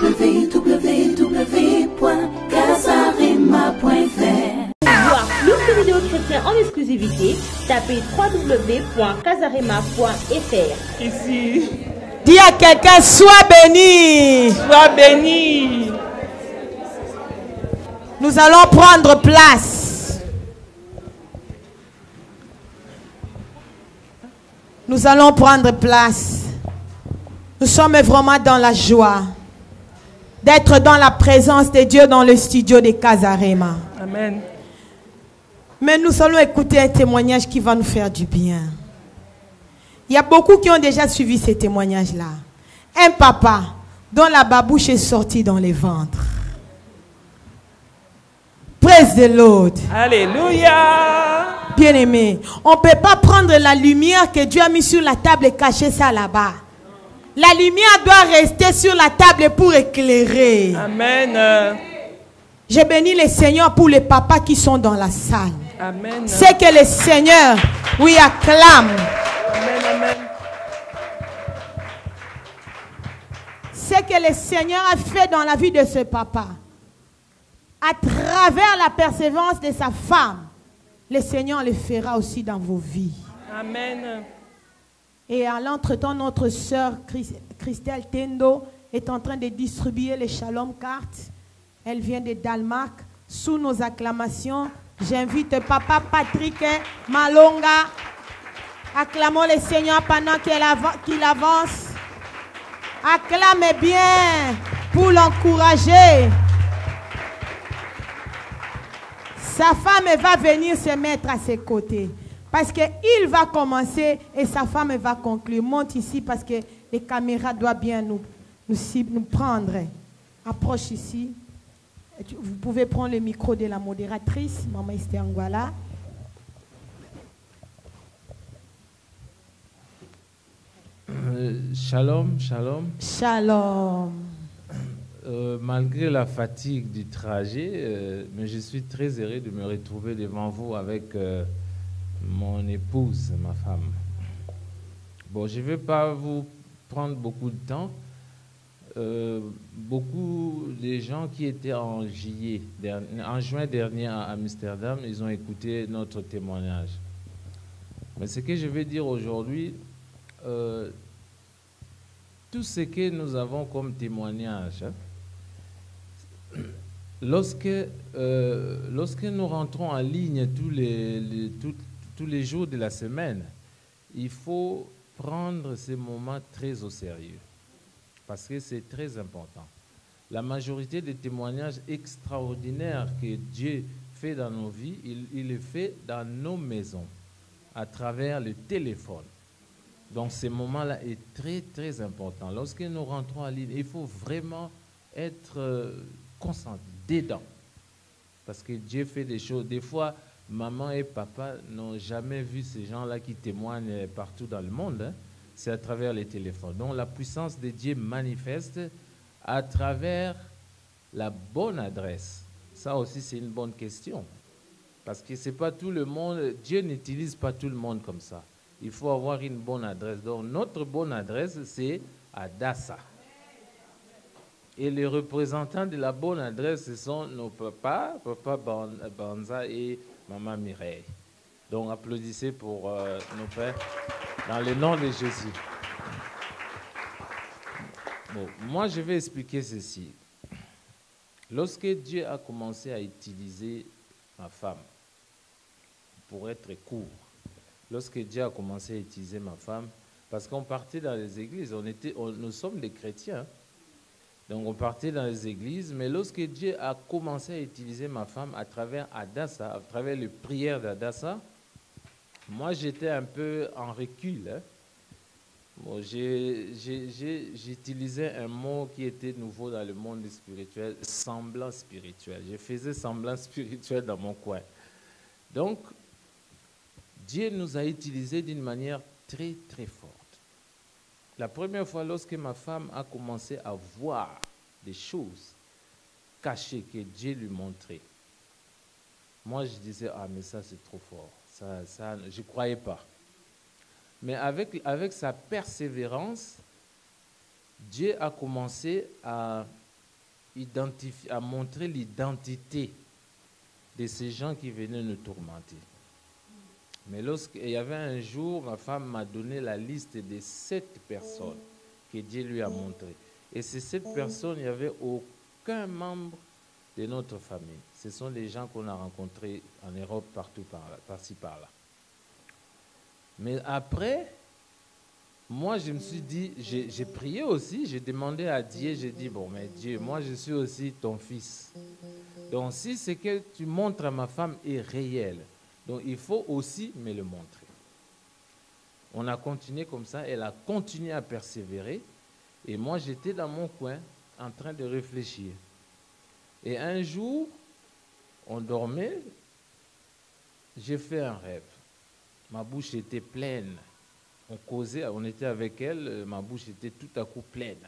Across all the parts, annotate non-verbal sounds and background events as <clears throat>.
www.casarema.fr Voir plus de vidéos chrétiennes en exclusivité, tapez www.casarema.fr. Ici, Dis à quelqu'un, sois béni. sois béni. Nous allons prendre place. Nous allons prendre place. Nous sommes vraiment dans la joie d'être dans la présence de Dieu dans le studio de Casarema. Amen. Mais nous allons écouter un témoignage qui va nous faire du bien. Il y a beaucoup qui ont déjà suivi ces témoignages-là. Un papa dont la babouche est sortie dans les ventres. Praise the Lord. Alléluia. Bien-aimé, on ne peut pas prendre la lumière que Dieu a mis sur la table et cacher ça là-bas. La lumière doit rester sur la table pour éclairer. Amen. Euh, J'ai béni le Seigneur pour les papas qui sont dans la salle. Amen. C'est que le Seigneur, oui, acclame. Amen, amen. C'est que le Seigneur a fait dans la vie de ce papa. À travers la persévérance de sa femme, le Seigneur le fera aussi dans vos vies. Amen. Et à l'entretemps, notre sœur Chris- Christelle Tendo est en train de distribuer les Shalom cartes. Elle vient de Danemark. Sous nos acclamations, j'invite Papa Patrick Malonga. Acclamons le Seigneur pendant qu'il avance. Acclamez bien pour l'encourager. Sa femme va venir se mettre à ses côtés. Parce qu'il va commencer et sa femme va conclure. Monte ici parce que les caméras doivent bien nous, nous, prendre. Approche ici. Vous pouvez prendre le micro de la modératrice, Maman Esther Anguala. Euh, Shalom, shalom. Shalom. Euh, malgré la fatigue du trajet, euh, mais je suis très heureux de me retrouver devant vous avec mon épouse, ma femme. Bon, je ne vais pas vous prendre beaucoup de temps. Euh, beaucoup de gens qui étaient en juillet, en juin dernier à Amsterdam, ils ont écouté notre témoignage. Mais ce que je vais dire aujourd'hui, euh, tout ce que nous avons comme témoignage, hein, lorsque, euh, lorsque nous rentrons en ligne tous les, les- tous les jours de la semaine, il faut prendre ces moments très au sérieux, parce que c'est très important. La majorité des témoignages extraordinaires que Dieu fait dans nos vies, il, il les fait dans nos maisons, à travers le téléphone. Donc ce moment-là est très très important. Lorsque nous rentrons en ligne, il faut vraiment être euh, concentré dedans. Parce que Dieu fait des choses. Des fois, maman et papa n'ont jamais vu ces gens-là qui témoignent partout dans le monde. hein. C'est à travers les téléphones. Donc la puissance de Dieu manifeste à travers la bonne adresse. Ça aussi, c'est une bonne question. Parce que c'est pas tout le monde, Dieu n'utilise pas tout le monde comme ça. Il faut avoir une bonne adresse. Donc notre bonne adresse, c'est Adassa. Et les représentants de la bonne adresse, ce sont nos papas, papa Ban- Banza et maman Mireille. Donc applaudissez pour euh, nos pères dans le nom de Jésus. Bon, moi je vais expliquer ceci. Lorsque Dieu a commencé à utiliser ma femme, pour être court, lorsque Dieu a commencé à utiliser ma femme, parce qu'on partait dans les églises, on était, nous sommes des chrétiens, donc on partait dans les églises, mais lorsque Dieu a commencé à utiliser ma femme à travers Adassa, à travers les prières d'Adassa, moi j'étais un peu en recul. hein. Bon, J'utilisais un mot qui était nouveau dans le monde spirituel, semblant spirituel. Je faisais semblant <laughs> spirituel dans mon coin. Donc, Dieu nous a utilisés d'une manière très très forte. La première fois, lorsque ma femme a commencé à voir des choses cachées que Dieu lui montrait, moi je disais, ah mais ça c'est trop fort, ça, ça, je ne croyais pas. Mais avec, avec sa persévérance, Dieu a commencé à, identifier, à montrer l'identité de ces gens qui venaient nous tourmenter. Mais lorsqu'il y avait un jour, ma femme m'a donné la liste des sept personnes que Dieu lui a montrées. Et ces sept personnes, il n'y avait aucun membre de notre famille. Ce sont des gens qu'on a rencontrés en Europe, partout par là, par-ci par-là. Mais après, moi, je me suis dit, j'ai prié aussi, j'ai demandé à Dieu, j'ai dit, bon, mais Dieu, moi, je suis aussi ton fils. Donc, si ce que tu montres à ma femme est réel, donc il faut aussi me le montrer. On a continué comme ça, elle a continué à persévérer, et moi, j'étais dans mon coin en train de réfléchir. Et un jour, on dormait, j'ai fait un rêve. Ma bouche était pleine. On causait, on était avec elle, ma bouche était tout à coup pleine.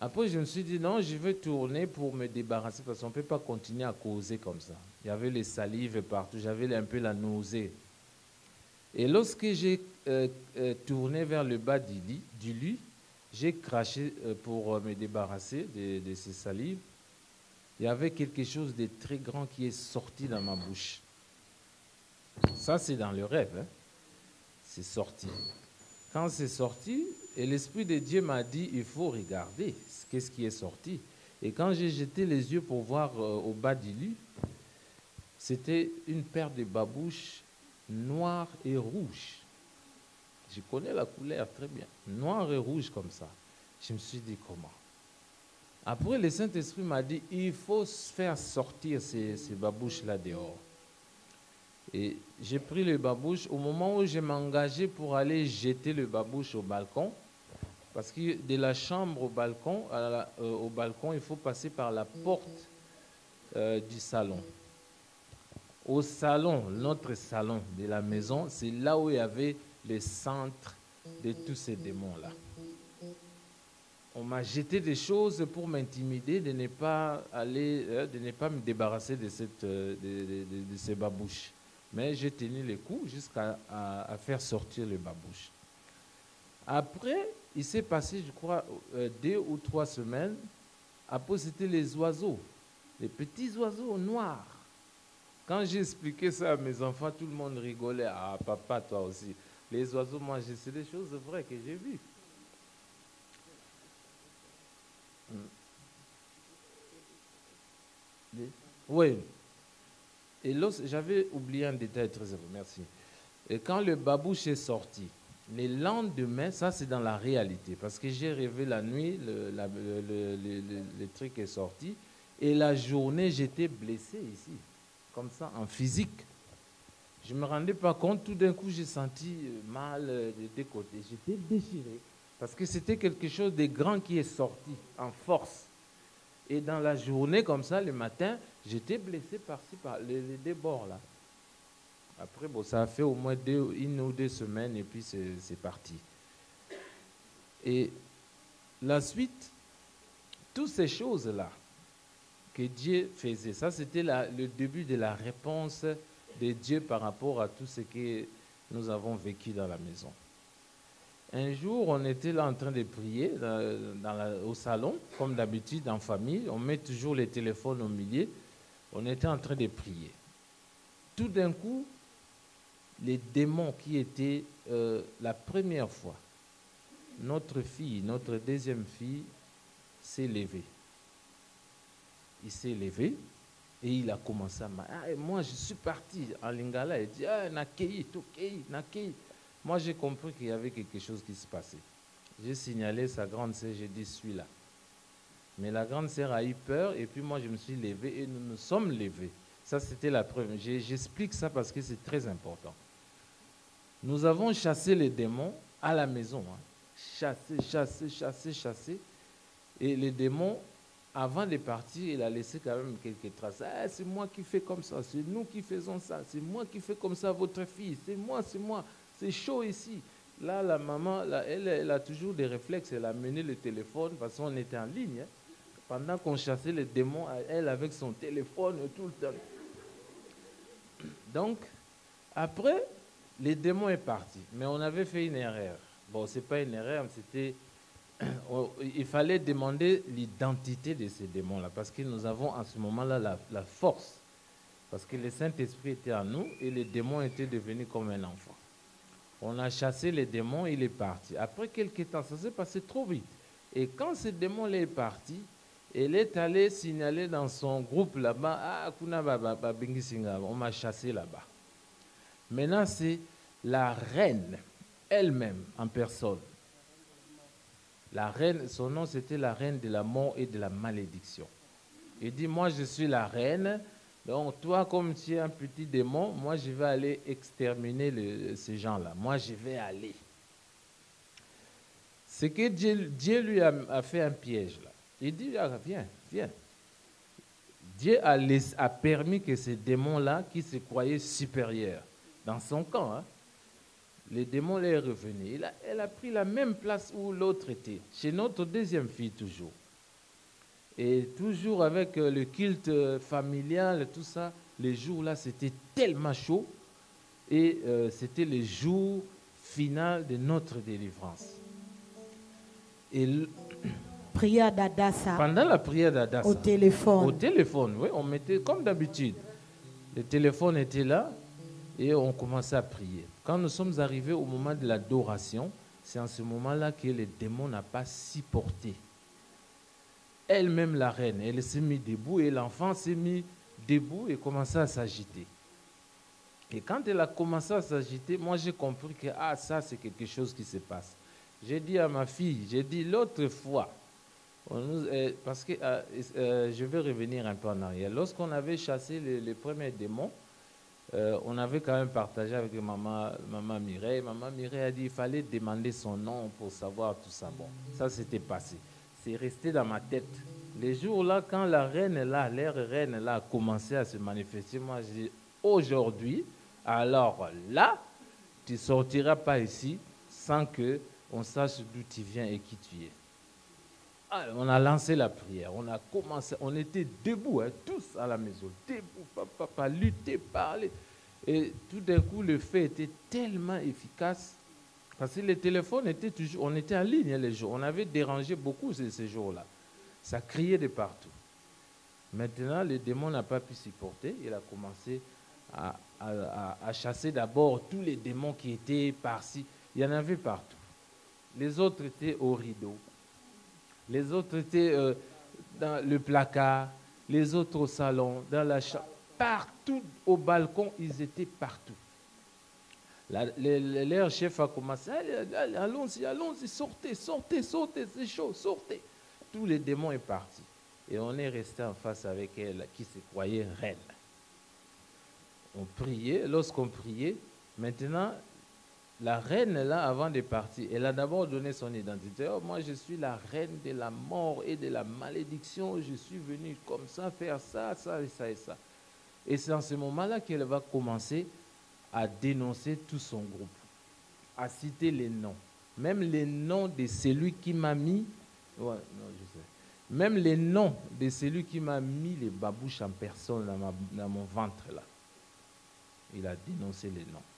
Après, je me suis dit, non, je vais tourner pour me débarrasser parce qu'on ne peut pas continuer à causer comme ça. Il y avait les salives partout, j'avais un peu la nausée. Et lorsque j'ai euh, euh, tourné vers le bas du lit, j'ai craché euh, pour me débarrasser de, de ces salives. Il y avait quelque chose de très grand qui est sorti dans ma bouche. Ça, c'est dans le rêve. hein. C'est sorti. Quand c'est sorti, et l'Esprit de Dieu m'a dit, il faut regarder qu'est-ce qui est sorti. Et quand j'ai jeté les yeux pour voir euh, au bas du lit, c'était une paire de babouches noires et rouges. Je connais la couleur très bien. Noir et rouge comme ça. Je me suis dit comment? Après, le Saint-Esprit m'a dit, il faut faire sortir ces, ces babouches-là dehors. Et j'ai pris le babouche au moment où je m'engageais pour aller jeter le babouche au balcon. Parce que de la chambre au balcon, à la- euh, au balcon, il faut passer par la porte euh, du salon. Au salon, notre salon de la maison, c'est là où il y avait le centre de tous ces démons-là. On m'a jeté des choses pour m'intimider de ne pas aller, euh, de ne pas me débarrasser de, cette, de, de- de- de ces babouches. Mais j'ai tenu le coup jusqu'à à- faire sortir le babouche. Après, il s'est passé, je crois, euh, deux ou trois semaines. Après, c'était les oiseaux, les petits oiseaux noirs. Quand j'ai expliqué ça à mes enfants, tout le monde rigolait. Ah, papa, toi aussi. Les oiseaux, j'ai- c'est des choses vraies que j'ai vues. Mm. Les- Oui. Et j'avais oublié un détail très important. Merci. Et quand le babouche est sorti, le lendemain, ça c'est dans la réalité, parce que j'ai rêvé la nuit, le, truc est sorti, et la journée j'étais blessé ici, comme ça, en physique. Je ne me rendais pas compte, tout d'un coup j'ai senti euh, mal euh, des deux côtés, j'étais déchiré, parce que c'était quelque chose de grand qui est sorti en force. Et dans la journée, comme ça, le matin, j'étais blessé par-ci, par les, les deux bords là. Après, bon, ça a fait au moins deux, une ou deux semaines et puis c'est parti. Et la suite, toutes ces choses-là que Dieu faisait, ça c'était le début de la réponse de Dieu par rapport à tout ce que nous avons vécu dans la maison. Un jour, on était là en train de prier la- au salon, comme d'habitude en famille. On met toujours les téléphones au milieu. On était en train de prier. Tout d'un coup, les démons qui étaient euh, la première fois, notre fille, notre deuxième fille, s'est levée. Il s'est levé et il a commencé à Ah, et moi, je suis parti en lingala. Il dit Ah, Nakei. Moi, j'ai compris qu'il y avait quelque chose qui se passait. J'ai signalé sa grande sœur, j'ai dit Suis là. Mais la grande sœur a eu peur et puis moi, je me suis levé et nous nous sommes levés. Ça, c'était la preuve. J'explique ça parce que c'est très important. Nous avons chassé les démons à la maison. hein. Chassé, chassé, chassé, chassé. Et les démons, avant de partir, il a laissé quand même quelques traces. Ah, c'est moi qui fais comme ça, c'est nous qui faisons ça, c'est moi qui fais comme ça votre fille, c'est moi, c'est moi, c'est chaud ici. Là, la maman, elle, elle a toujours des réflexes, elle a mené le téléphone, parce qu'on était en ligne. hein. Pendant qu'on chassait les démons, elle avec son téléphone tout le temps. Donc, après, les démons est parti. Mais on avait fait une erreur. Bon, c'est pas une erreur, c'était <clears throat> il fallait demander l'identité de ces démons-là, parce que nous avons en ce moment-là la, la force. Parce que le Saint-Esprit était en nous et les démons étaient devenus comme un enfant. On a chassé les démons, il est parti. Après quelques temps, ça s'est passé trop vite. Et quand ce démon-là est parti, elle est allée signaler dans son groupe là-bas, ah, kuna ba- ba- ba- bingi singa, on m'a chassé là-bas. Maintenant, c'est la reine elle-même en personne. La reine, son nom c'était la reine de la mort et de la malédiction. Il dit, moi je suis la reine, donc toi comme tu es un petit démon, moi je vais aller exterminer ces gens-là. Moi je vais aller. C'est que Dieu, lui a fait un piège là. Il dit, ah, viens, viens. Dieu a, permis que ces démons-là, qui se croyaient supérieurs, dans son camp, hein, les démons. Il a- elle a pris la même place où l'autre était, chez notre deuxième fille toujours. Et toujours avec euh, le culte euh, familial, tout ça, les jours-là, c'était tellement chaud. Et euh, c'était le jour final de notre délivrance. Et Prière d'Adassa pendant la prière d'Adassa, au téléphone. au téléphone, oui, on mettait comme d'habitude. Le téléphone était là et on commençait à prier. Quand nous sommes arrivés au moment de l'adoration, c'est en ce moment-là que le démon n'a pas supporté. Elle-même, la reine, elle s'est mise debout et l'enfant s'est mis debout et commençait à s'agiter. Et quand elle a commencé à s'agiter, moi j'ai compris que ah, ça c'est quelque chose qui se passe. J'ai dit à ma fille, j'ai dit l'autre fois, euh, parce que euh, euh, je vais revenir un peu en arrière. Lorsqu'on avait chassé les, premiers démons, on avait quand même partagé avec maman, maman Mireille. Maman Mireille a dit qu'il fallait demander son nom pour savoir tout ça. Bon, ça s'était passé. C'est resté dans ma tête. Les jours-là, quand la reine là, l'air reine là a commencé à se manifester, moi j'ai dit aujourd'hui, alors là, tu sortiras pas ici sans que on sache d'où tu viens et qui tu es. On a lancé la prière, on a commencé, on était debout, hein, tous à la maison, debout, papa, papa, lutter, parler. Et tout d'un coup, le fait était tellement efficace, parce que le téléphone était toujours, on était en ligne hein, les jours, on avait dérangé beaucoup ces, jours-là. Ça criait de partout. Maintenant, le démon n'a pas pu supporter, il a commencé à- à chasser d'abord tous les démons qui étaient par-ci, il y en avait partout. Les autres étaient au rideau. Les autres étaient euh, dans le placard, les autres au salon, dans la chambre. Partout au balcon, ils étaient partout. Leur chef a commencé, allons-y, allons-y, sortez, sortez, sortez, c'est chaud, sortez. Tous les démons sont partis. Et on est resté en face avec elle, qui se croyait reine. On priait, lorsqu'on priait, maintenant, la reine, là, avant de partir, elle a d'abord donné son identité. Oh, moi, je suis la reine de la mort et de la malédiction. Je suis venue comme ça, faire ça, ça et ça et ça. Et c'est en ce moment-là qu'elle va commencer à dénoncer tout son groupe, à citer les noms. Même les noms de celui qui m'a mis. Même les noms de celui qui m'a mis les babouches en personne dans mon ventre, là. Il a dénoncé les noms.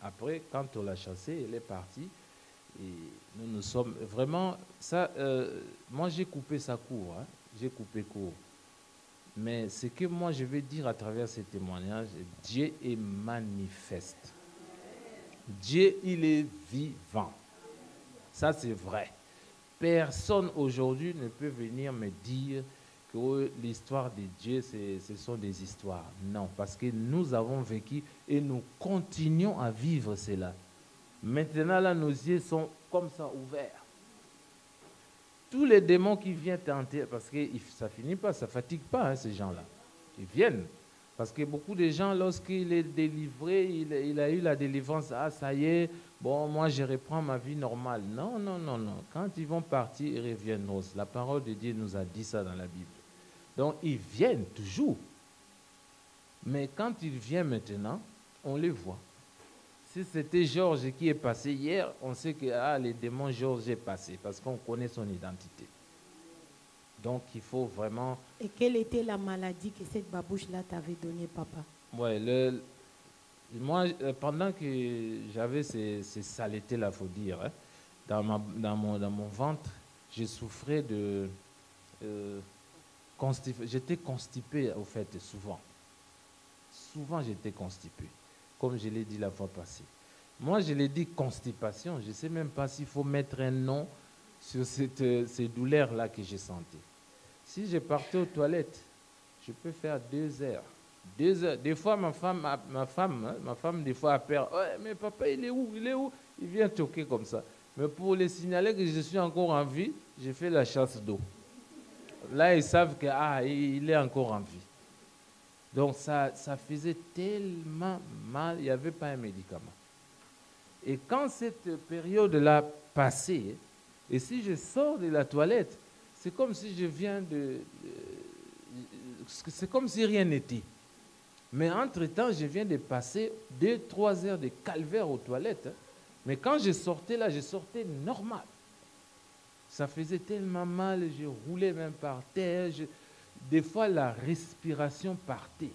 Après, quand on l'a chassé, elle est partie. Et nous nous sommes vraiment. Ça, euh, moi, j'ai coupé sa cour. hein. J'ai coupé court. Mais ce que moi, je vais dire à travers ces témoignages, Dieu est manifeste. Dieu, il est vivant. Ça, c'est vrai. Personne aujourd'hui ne peut venir me dire que l'histoire de Dieu, ce sont des histoires. Non, parce que nous avons vécu et nous continuons à vivre cela. Maintenant, là, nos yeux sont comme ça ouverts. Tous les démons qui viennent tenter, parce que ça finit pas, ça fatigue pas hein, ces gens-là. Ils viennent. Parce que beaucoup de gens, lorsqu'il est délivré, il, il a eu la délivrance, ah ça y est, bon, moi je reprends ma vie normale. Non, non, non, non. Quand ils vont partir, ils reviennent roses. La parole de Dieu nous a dit ça dans la Bible. Donc ils viennent toujours. Mais quand ils viennent maintenant, on les voit. Si c'était Georges qui est passé hier, on sait que ah, les démons Georges est passé parce qu'on connaît son identité. Donc il faut vraiment Et quelle était la maladie que cette babouche-là t'avait donnée, papa? Ouais, le, moi, euh, pendant que j'avais ces, ces saletés-là, faut dire, hein, dans, ma- dans mon, dans mon ventre, je souffrais de. euh, J'étais constipé, au fait, souvent. Souvent, j'étais constipé, comme je l'ai dit la fois passée. Moi, je l'ai dit constipation. Je ne sais même pas s'il faut mettre un nom sur cette, ces douleurs-là que j'ai senties. Si je partais aux toilettes, je peux faire deux heures. Deux heures. Des fois, ma femme, ma, ma femme, hein, ma femme, des fois, appelle. Ouais, mais papa, il est où? Il est où? Il vient toquer comme ça. Mais pour les signaler que je suis encore en vie, j'ai fait la chasse d'eau. Là, ils savent que ah, il est encore en vie. Donc, ça, ça faisait tellement mal, il n'y avait pas un médicament. Et quand cette période-là passait, et si je sors de la toilette, c'est comme si je viens de... de- C'est comme si rien n'était. Mais entre-temps, je viens de passer deux, trois heures de calvaire aux toilettes. hein. Mais quand je sortais là, je sortais normal. Ça faisait tellement mal, je roulais même par terre. Des fois, la respiration partait.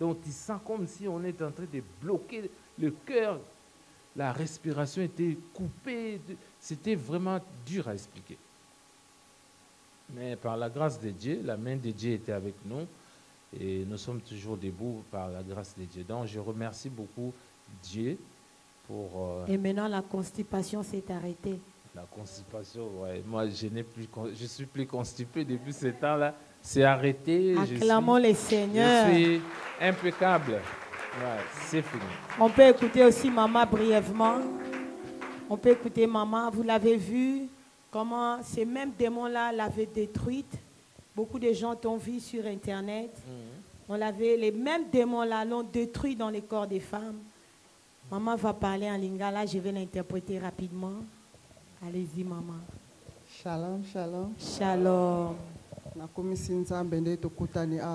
Donc, tu sens comme si on est en train de bloquer le cœur. La respiration était coupée. C'était vraiment dur à expliquer. Mais par la grâce de Dieu, la main de Dieu était avec nous. Et nous sommes toujours debout par la grâce de Dieu. Donc, je remercie beaucoup Dieu pour euh, Et maintenant, la constipation s'est arrêtée. La constipation. Ouais. Moi, je n'ai plus, je suis plus constipé depuis ce temps-là. C'est arrêté. je suis- Acclamons les Je suis impeccable. Ouais, c'est fini. On peut écouter aussi maman brièvement. On peut écouter maman. Vous l'avez vu, comment ces mêmes démons-là l'avaient détruite. Beaucoup de gens t'ont vu sur Internet. On l'avait, les mêmes démons-là l'ont détruit dans les corps des femmes. Maman va parler en lingala, je vais l'interpréter rapidement. Allez-y, maman. shalom shalom Shalom. awa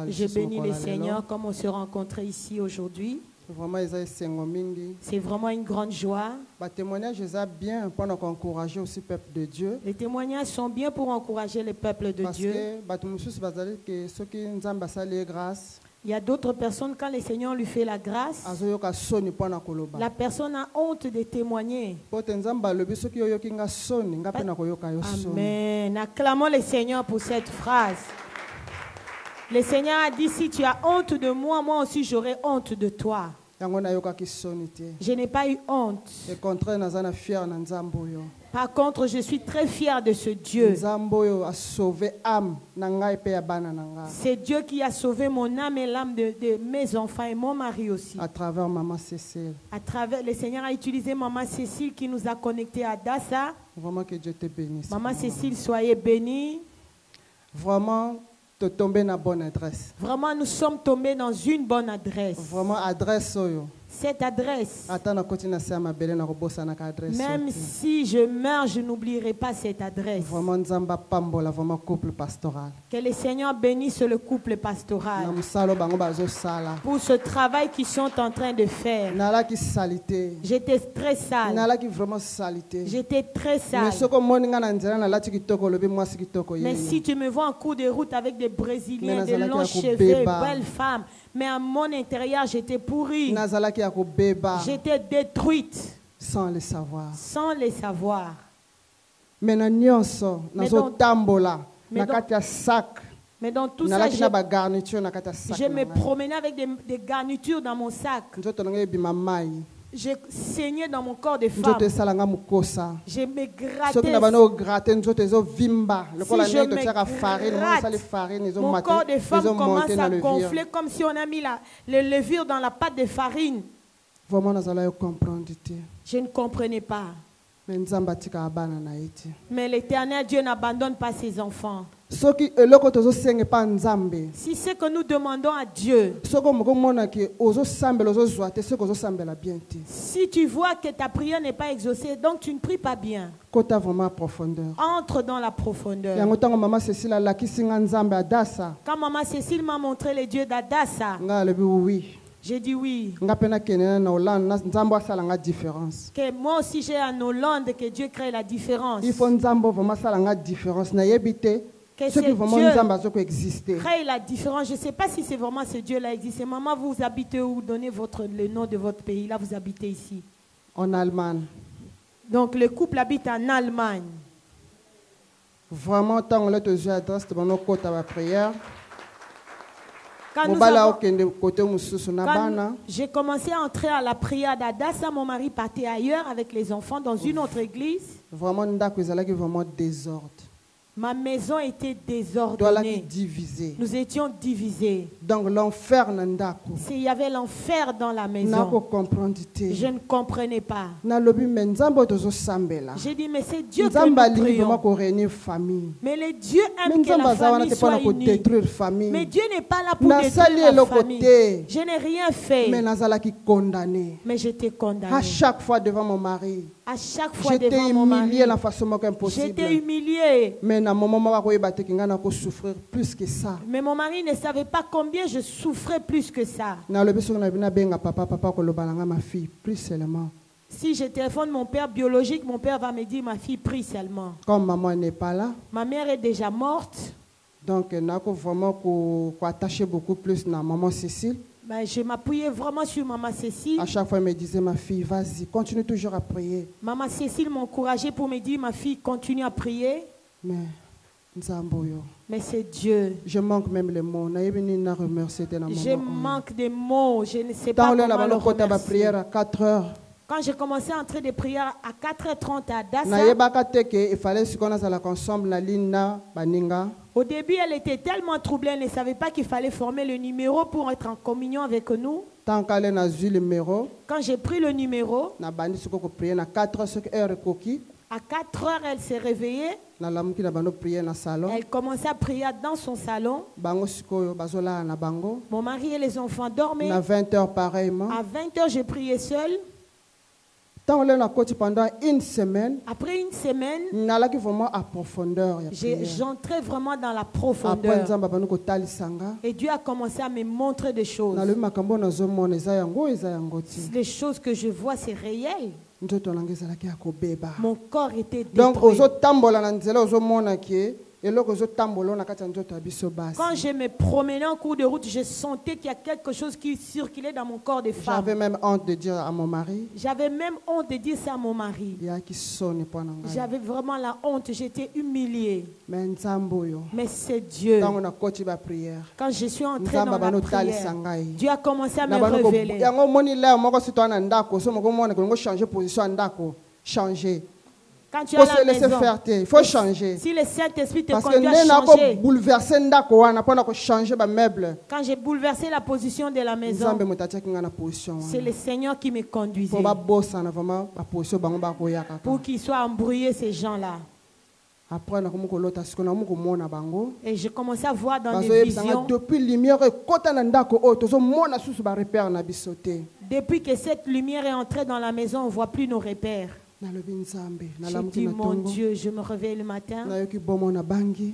Je bénis le. Seigneur comme on se rencontrait ici aujourd'hui. C'est vraiment une grande joie. batémoignage eza bien mpona koencourage aussi peuple de dieu Les témoignages sont bien pour encourager le peuple de parce Dieu. Il y a d'autres personnes, quand le Seigneur lui fait la grâce, la personne a honte de témoigner. Amen. Acclamons le Seigneur pour cette phrase. Le Seigneur a dit, si tu as honte de moi, moi aussi j'aurai honte de toi. Je n'ai pas eu honte. Par contre, je suis très fière de ce Dieu. C'est Dieu qui a sauvé mon âme et l'âme de, de mes enfants et mon mari aussi. à travers maman cécile À travers, le Seigneur a utilisé Maman Cécile qui nous a connectés à Dassa. vraiment que dieu te bénisse Maman Cécile, soyez bénie. vraiment bonne adresse Vraiment, nous sommes tombés dans une bonne adresse. vraiment adresse oyo Cette adresse, même si je meurs, je n'oublierai pas cette adresse. Que le Seigneur bénisse le couple pastoral. Pour ce travail qu'ils sont en train de faire. J'étais très sale. J'étais très sale. mais si tu me vois en cours de route avec des Brésiliens, des longs cheveux, belles femmes, mais à mon intérieur, j'étais pourrie. J'étais détruite. Sans le savoir. Sans le savoir. Mais mais dans tout ça, je, me promenais avec des, des garnitures dans mon sac. Je saignais dans mon corps de femme. Je me grattais. Si je me gratte, Mon corps de femme commence à gonfler comme si on a mis la, le levure dans la pâte de farine. Je ne comprenais pas. Mais l'éternel Dieu n'abandonne pas ses enfants. Si c'est que nous demandons à Dieu, si tu vois que ta prière n'est pas exaucée, donc tu ne pries pas bien. Entre dans la profondeur. Quand maman Cécile m'a montré les dieux d'Adassa, j'ai dit oui. Que moi aussi j'ai en Hollande que Dieu crée la différence. il faut vraiment nga différence Que vraiment Dieu crée la différence. Je ne sais pas si c'est vraiment ce Dieu-là existe. Maman, vous habitez où? Donnez votre, le nom de votre pays. Là, vous habitez ici. en allemagne Donc le couple habite en Allemagne. vraiment ntango le tozwi adresse tobanda okota bapriere Quand, nous mobali avons- akokende kote mosusu na quand bana j'ai commencé à entrer à la prière d'Adassa, mon mari partait ailleurs avec les enfants dans une autre église. vraiment ndako ezalaki vraiment désordre Ma maison était désordonnée. Nous étions divisés. donc l'enfer S'il y avait l'enfer dans la maison, je ne comprenais pas. J'ai dit, mais c'est Dieu que nzambe nous prions. Mais le Dieu me aime que la famille soit unie. Mais Dieu n'est pas là pour détruire la famille. Je n'ai rien fait, mais nazalaki condamné mais j'étais à chaque fois devant mon mari À chaque fois j'étais devant mon mari, humilié na façon moko j'étais impossible humiliée. mais na moment moko akoyeba te ke ngai nakosouffrir plus que ça Mais mon mari ne savait pas combien je souffrais plus que ça. nalobi soki nabi nabenga papa papa koloba na ngai ma fille plus seulement Si je téléphone mon père biologique, mon père va me dire ma fille prie seulement. comme maman n'est pas là Ma mère est déjà morte. donc nako vraiment ko- koattacher beaucoup plus na maman cécile Ben, je m'appuyais vraiment sur maman Cécile. à chaque fois elle me disait ma fille vas-y continue toujours à prier Maman Cécile m'encourageait pour me dire ma fille continue à prier. mais Mais c'est Dieu. je manque même les mots Je manque des mots. Je ne sais pas comment le remercier. baprière à 4 heures Quand j'ai commencé à entrer des prières à 4h30 à Dassa, au début, elle était tellement troublée, elle ne savait pas qu'il fallait former le numéro pour être en communion avec nous. Quand j'ai pris le numéro, nabandi sikoyo koprie na 4 heures soki heure ekoki à 4 heures, elle s'est réveillée. Elle commençait à prier dans son salon. Mon mari et les enfants dormaient. na 20 heures pareillement À 20 heures, j'ai prié seule. Pendant une semaine Après une semaine, vraiment à profondeur j'entrais vraiment dans la profondeur. Et Dieu a commencé à me montrer des choses. Les choses que je vois, c'est réel. Mon corps était donc détruit. ozotambola Quand je me promenais en cours de route, je sentais qu'il y a quelque chose qui circulait dans mon corps de femme. j'avais même honte de dire à mon mari J'avais même honte de dire ça à mon mari. J'avais vraiment la honte, j'étais humiliée. Mais c'est Dieu. Quand je suis entrée dans la prière, Dieu a commencé à me révéler. changer position changer Quand tu faut as se la laisser maison, faire il faut changer. si le Saint-Esprit te parce que conduit à changer, ndako wana quand j'ai bouleversé la position de la maison, nzambe na position c'est le Seigneur qui me conduisait. Vraiment bango kaka pour qu'ils soient embrouillés, ces gens-là. après Et j'ai commencé à voir dans des visions, lumière depuis que cette lumière est entrée dans la maison, on ne voit plus nos repères. J'ai dit, mon Dieu, je me réveille le matin.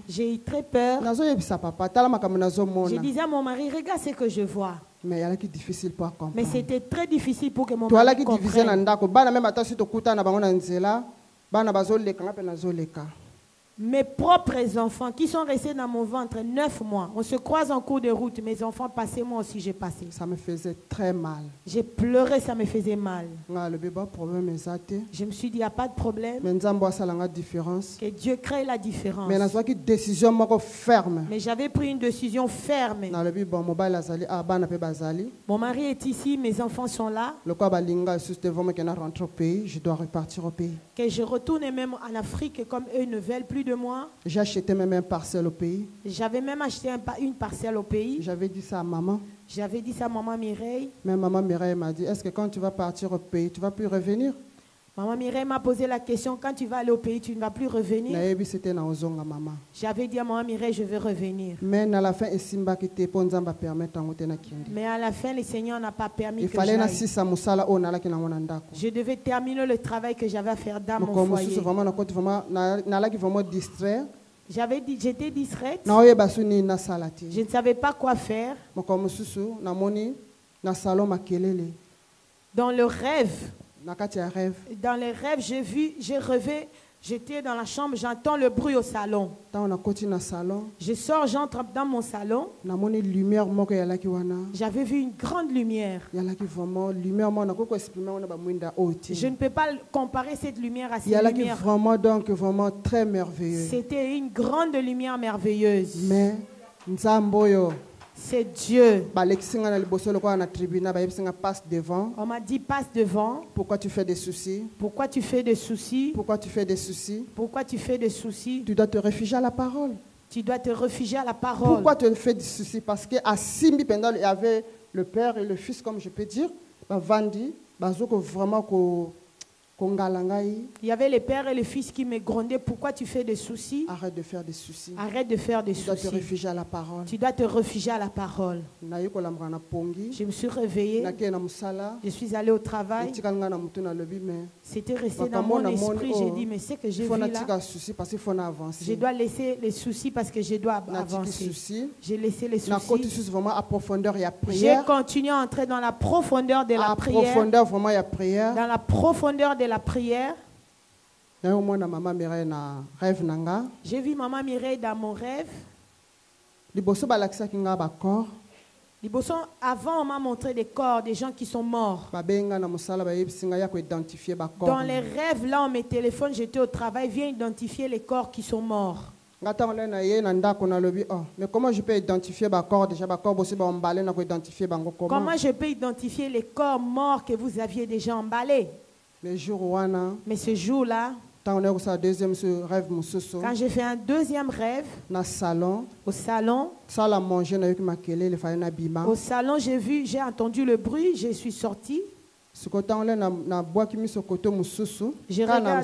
J'ai eu très peur. Je disais à mon mari, regarde ce que je vois. mais c'était très difficile pour que mon mari comprenne. Mes propres enfants qui sont restés dans mon ventre neuf mois, on se croise en cours de route. Mes enfants passaient, moi aussi j'ai passé. ça me faisait très mal J'ai pleuré, ça me faisait mal. te Je me suis dit, il n'y a pas de problème. Que Dieu crée la différence. mais nazwaki décision moko ferme? Mais j'avais pris une décision ferme. ah, Mon mari est ici, mes enfants sont là. lokola balinga lisusu te vraiment kena rentre au pays je dois repartir au pays Que je retourne même en Afrique comme eux ne veulent plus de moi. j'ai acheté même un parcelle au pays J'avais même acheté un une parcelle au pays. j'avais dit ça à maman J'avais dit ça à maman Mireille. mais maman Mireille m'a dit est-ce que quand tu vas partir au pays tu vas plus revenir? Maman Mireille m'a posé la question, quand tu vas aller au pays, tu ne vas plus revenir? J'avais dit à maman Mireille, je vais revenir. mais à la fin, le Seigneur n'a pas permis que nalaki nango na ndako Je devais terminer le travail que j'avais à faire dans mon foyer. vraiment distraire J'avais dit, j'étais distraite. Je ne savais pas quoi faire. Dans le rêve, dans les rêves, j'ai vu, j'ai rêvé J'étais dans la chambre, j'entends le bruit au salon. Je sors, j'entre dans mon salon. J'avais vu une grande lumière. Je ne peux pas comparer cette lumière à cette lumière. vraiment donc vraiment très merveilleux C'était une grande lumière merveilleuse. mais C'est Dieu. nga passe devant. On m'a dit passe devant. pourquoi tu fais des soucis? Pourquoi tu fais des soucis? Pourquoi tu fais des soucis? Pourquoi tu fais des soucis? Tu dois te réfugier à la parole. Tu dois te réfugier à la parole. pourquoi tu fais des soucis? Parce que à simbi pendant il y avait le père et le fils comme je peux dire bavandi bazoko vraiment ko Il y avait le père et le fils qui me grondaient. Pourquoi tu fais des soucis? arrête de faire des soucis Arrête de faire des tu dois te soucis. réfugier à la parole Tu dois te réfugier à la parole. Je me suis réveillée. Je suis allée au travail. C'était resté dans mon esprit. J'ai oyo, dit, mais ce que j'ai vu là, je dois laisser les soucis parce que je dois avancer. J'ai laissé les soucis. J'ai continué à entrer dans la profondeur de la prière Dans la profondeur de la prière, j'ai vu Maman Mireille dans mon rêve. liboso avant, on m'a montré des corps, des gens qui sont morts. Dans les rêves, là, on me téléphone, j'étais au travail, viens identifier les corps qui sont morts. oh. Mais comment je peux identifier déjà comment? Je peux les corps morts que vous aviez déjà emballés? Mais ce jour-là, quand j'ai fait un deuxième rêve au salon, au salon, j'ai vu, j'ai entendu le bruit, je suis sortie. J'ai regardé.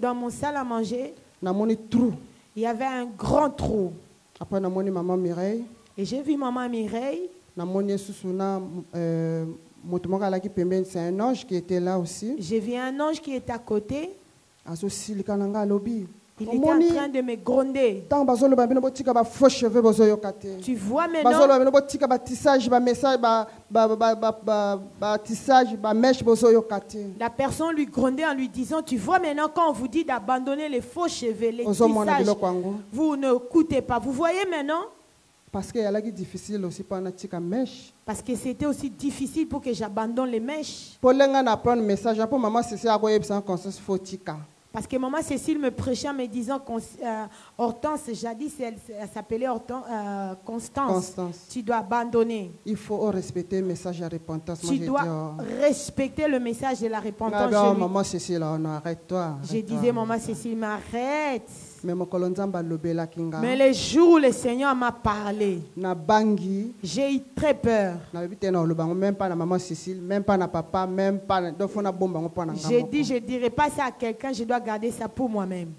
Dans mon salle à manger, il y avait un grand trou. Et j'ai vu maman Mireille, c'est un ange qui était là aussi. J'ai vu un ange qui était à côté. Il était en train de me gronder. Tu vois maintenant, la personne lui grondait en lui disant, tu vois maintenant quand on vous dit d'abandonner les faux cheveux, les tissages, vous ne coûtez pas. Vous voyez maintenant? Parce que eyalaki difficile aussi natika meshe Parce que c'était aussi difficile pour que j'abandonne les mèches. mpo lenga na apprendre message mpo mama sese akoyebisa conscience Parce que maman Cécile me prêchait en me disant, euh, Hortense, jadis elle, elle s'appelait euh, Constance. Constance. Tu dois abandonner. il faut respecter le message ya repentance moi Tu dit dois oh. respecter le message de la repentance. Lui- maman cécile oh, non arrête toi je disais, maman Cécile, mais arrête. Mais mokolo nzambe alobelaki nga Mais le jour où le Seigneur m'a parlé, j'ai eu très peur. J'ai dit, je ne dirai pas ça à quelqu'un, je dois garder ça pour moi-même.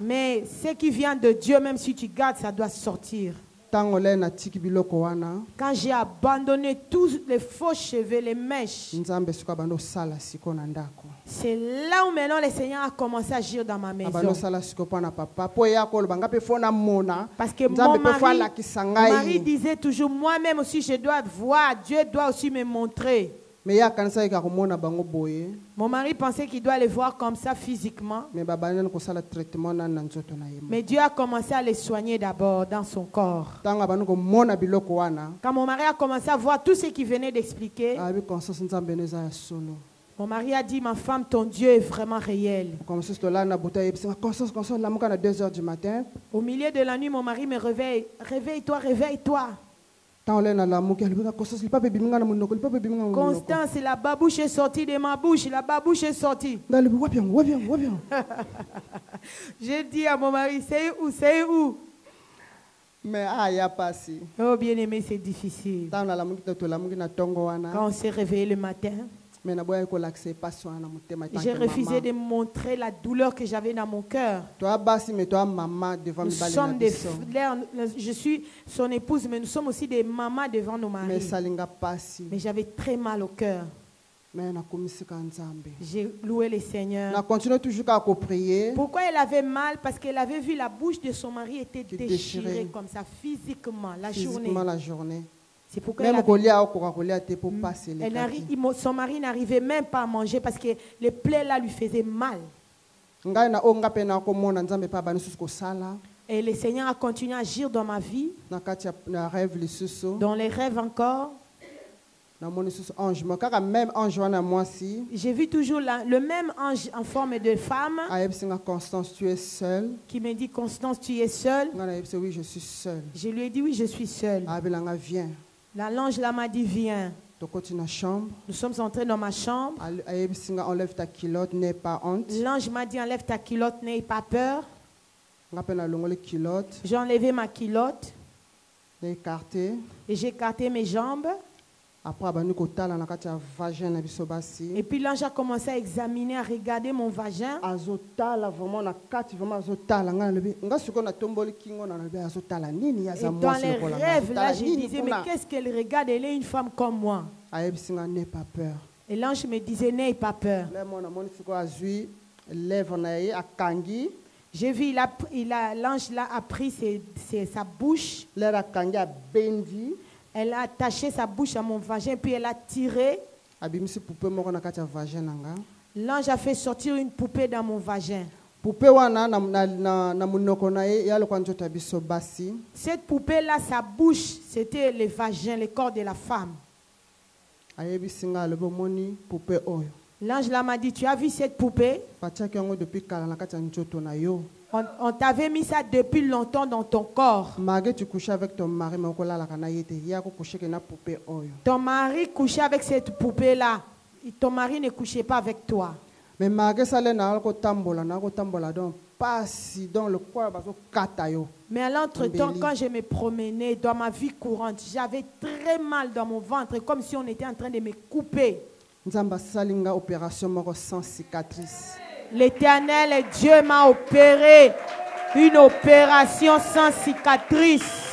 Mais ce qui vient de Dieu, même si tu gardes, ça doit sortir. Quand j'ai abandonné tous les faux cheveux, les mèches, c'est là où maintenant le Seigneur a commencé à agir dans ma maison. Parce que mon mari, mari disait toujours, moi-même aussi, je dois voir, Dieu doit aussi me montrer. Mon mari pensait qu'il doit les voir comme ça physiquement. Mais Dieu a commencé à les soigner d'abord dans son corps. Quand mon mari a commencé à voir tout ce qu'il venait d'expliquer, solo mon mari a dit, ma femme, ton Dieu est vraiment réel. conscience tolala na buta yebisinga conscience conscience lamuka na 2 heures du matin Au milieu de la nuit, mon mari me réveille. Réveille-toi, réveille-toi. Constance, la babouche est sortie de ma bouche. La babouche est sortie. <laughs> J'ai dit à mon mari, c'est où, c'est où? Me aya pasi Oh bien-aimé, c'est difficile. ntango nalamuki to tolamuki na ntongo Quand on s'est réveillé le matin, j'ai refusé de montrer la douleur que j'avais dans mon cœur. Nous sommes des, je suis son épouse, mais nous sommes aussi des mamans devant nos maris. Mais j'avais très mal au cœur. J'ai loué le Seigneur. Pourquoi elle avait mal? Parce qu'elle avait vu la bouche de son mari était déchirée. comme ça, physiquement, la journée. C'est pourquoi même elle mo- son mari n'arrivait même pas à manger parce que les plaies là lui faisaient mal. Et le Seigneur a continué à agir dans ma vie, dans les rêves encore. J'ai vu toujours la- le même ange en forme de femme. Ayebisi nga constance tu es seule. Qui me dit Constance, tu es seule. oui je suis seule. Je lui ai dit oui, je suis seule. viens La l'ange là m'a dit viens. chambre Nous sommes entrés dans ma chambre. Ale- ayebisi nga enlève ta culotte n'aie pas honte L'ange m'a dit enlève ta culotte, n'aie pas peur. J'ai enlevé ma culotte écarté et j'ai écarté mes jambes. Et puis l'ange a commencé à examiner, à regarder mon vagin. Et dans les rêves, là, je disais, mais qu'est-ce qu'elle regarde? Elle est une femme comme moi. Et l'ange me disait, n'aie pas peur. J'ai vu, il a, il a, l'ange là a pris ses- ses- sa bouche. Elle a attaché sa bouche à mon vagin, puis elle a tiré. L'ange a fait sortir une poupée dans mon vagin. Cette poupée-là, sa bouche, c'était le vagin, le corps de la femme. L'ange là m'a dit, tu as vu cette poupée? On, on t'avait mis ça depuis longtemps dans ton corps. ton mari couchait avec cette poupée-là. Et Ton mari ne couchait pas avec toi. mais à l'entretemps, quand je me promenais dans ma vie courante, j'avais très mal dans mon ventre, comme si on était en train de me couper. nzambe asali nga opération sans cicatrice L'éternel Dieu m'a opéré une opération sans cicatrice.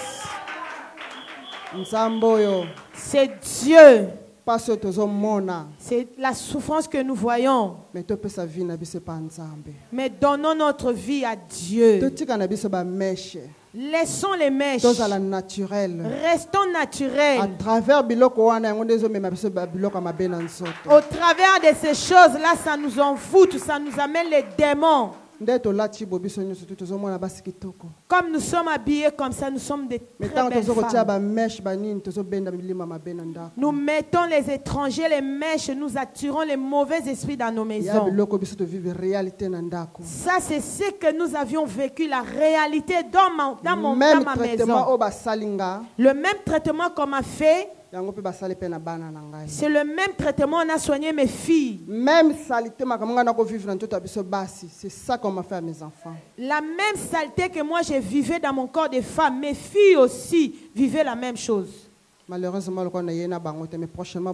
C'est Dieu. C'est la souffrance que nous voyons. Mais donnons notre vie à Dieu. Laissons les mèches. Restons naturels. Au travers de ces choses-là, ça nous envoûte, ça nous amène les démons. Comme nous sommes habillés comme ça, nous sommes des très belles femmes. Nous mettons les étrangers, les mèches, nous attirons les mauvais esprits dans nos maisons. Ça, c'est ce que nous avions vécu, la réalité dans ma, dans mon, dans ma maison. Le même traitement qu'on m'a fait, c'est le même traitement on a soigné mes filles. même basi c'est ça qu'on m'a fait à mes enfants La même saleté que moi je vivais dans mon corps de femme, mes filles aussi vivaient la même chose. malheureusement mais prochainement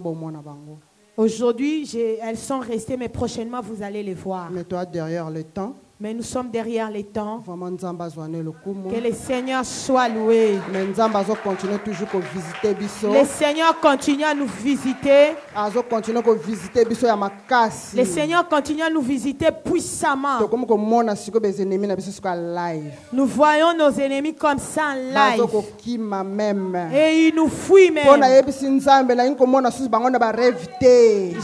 Aujourd'hui, elles sont restées, mais prochainement vous allez les voir. mais toi derrière le temps Mais nous sommes derrière les temps. Que le Seigneur soit loué. Le Seigneur continue à nous visiter. makasi Le Seigneur continue à nous visiter puissamment. Nous voyons nos ennemis comme ça en live. Et ils nous fuient même.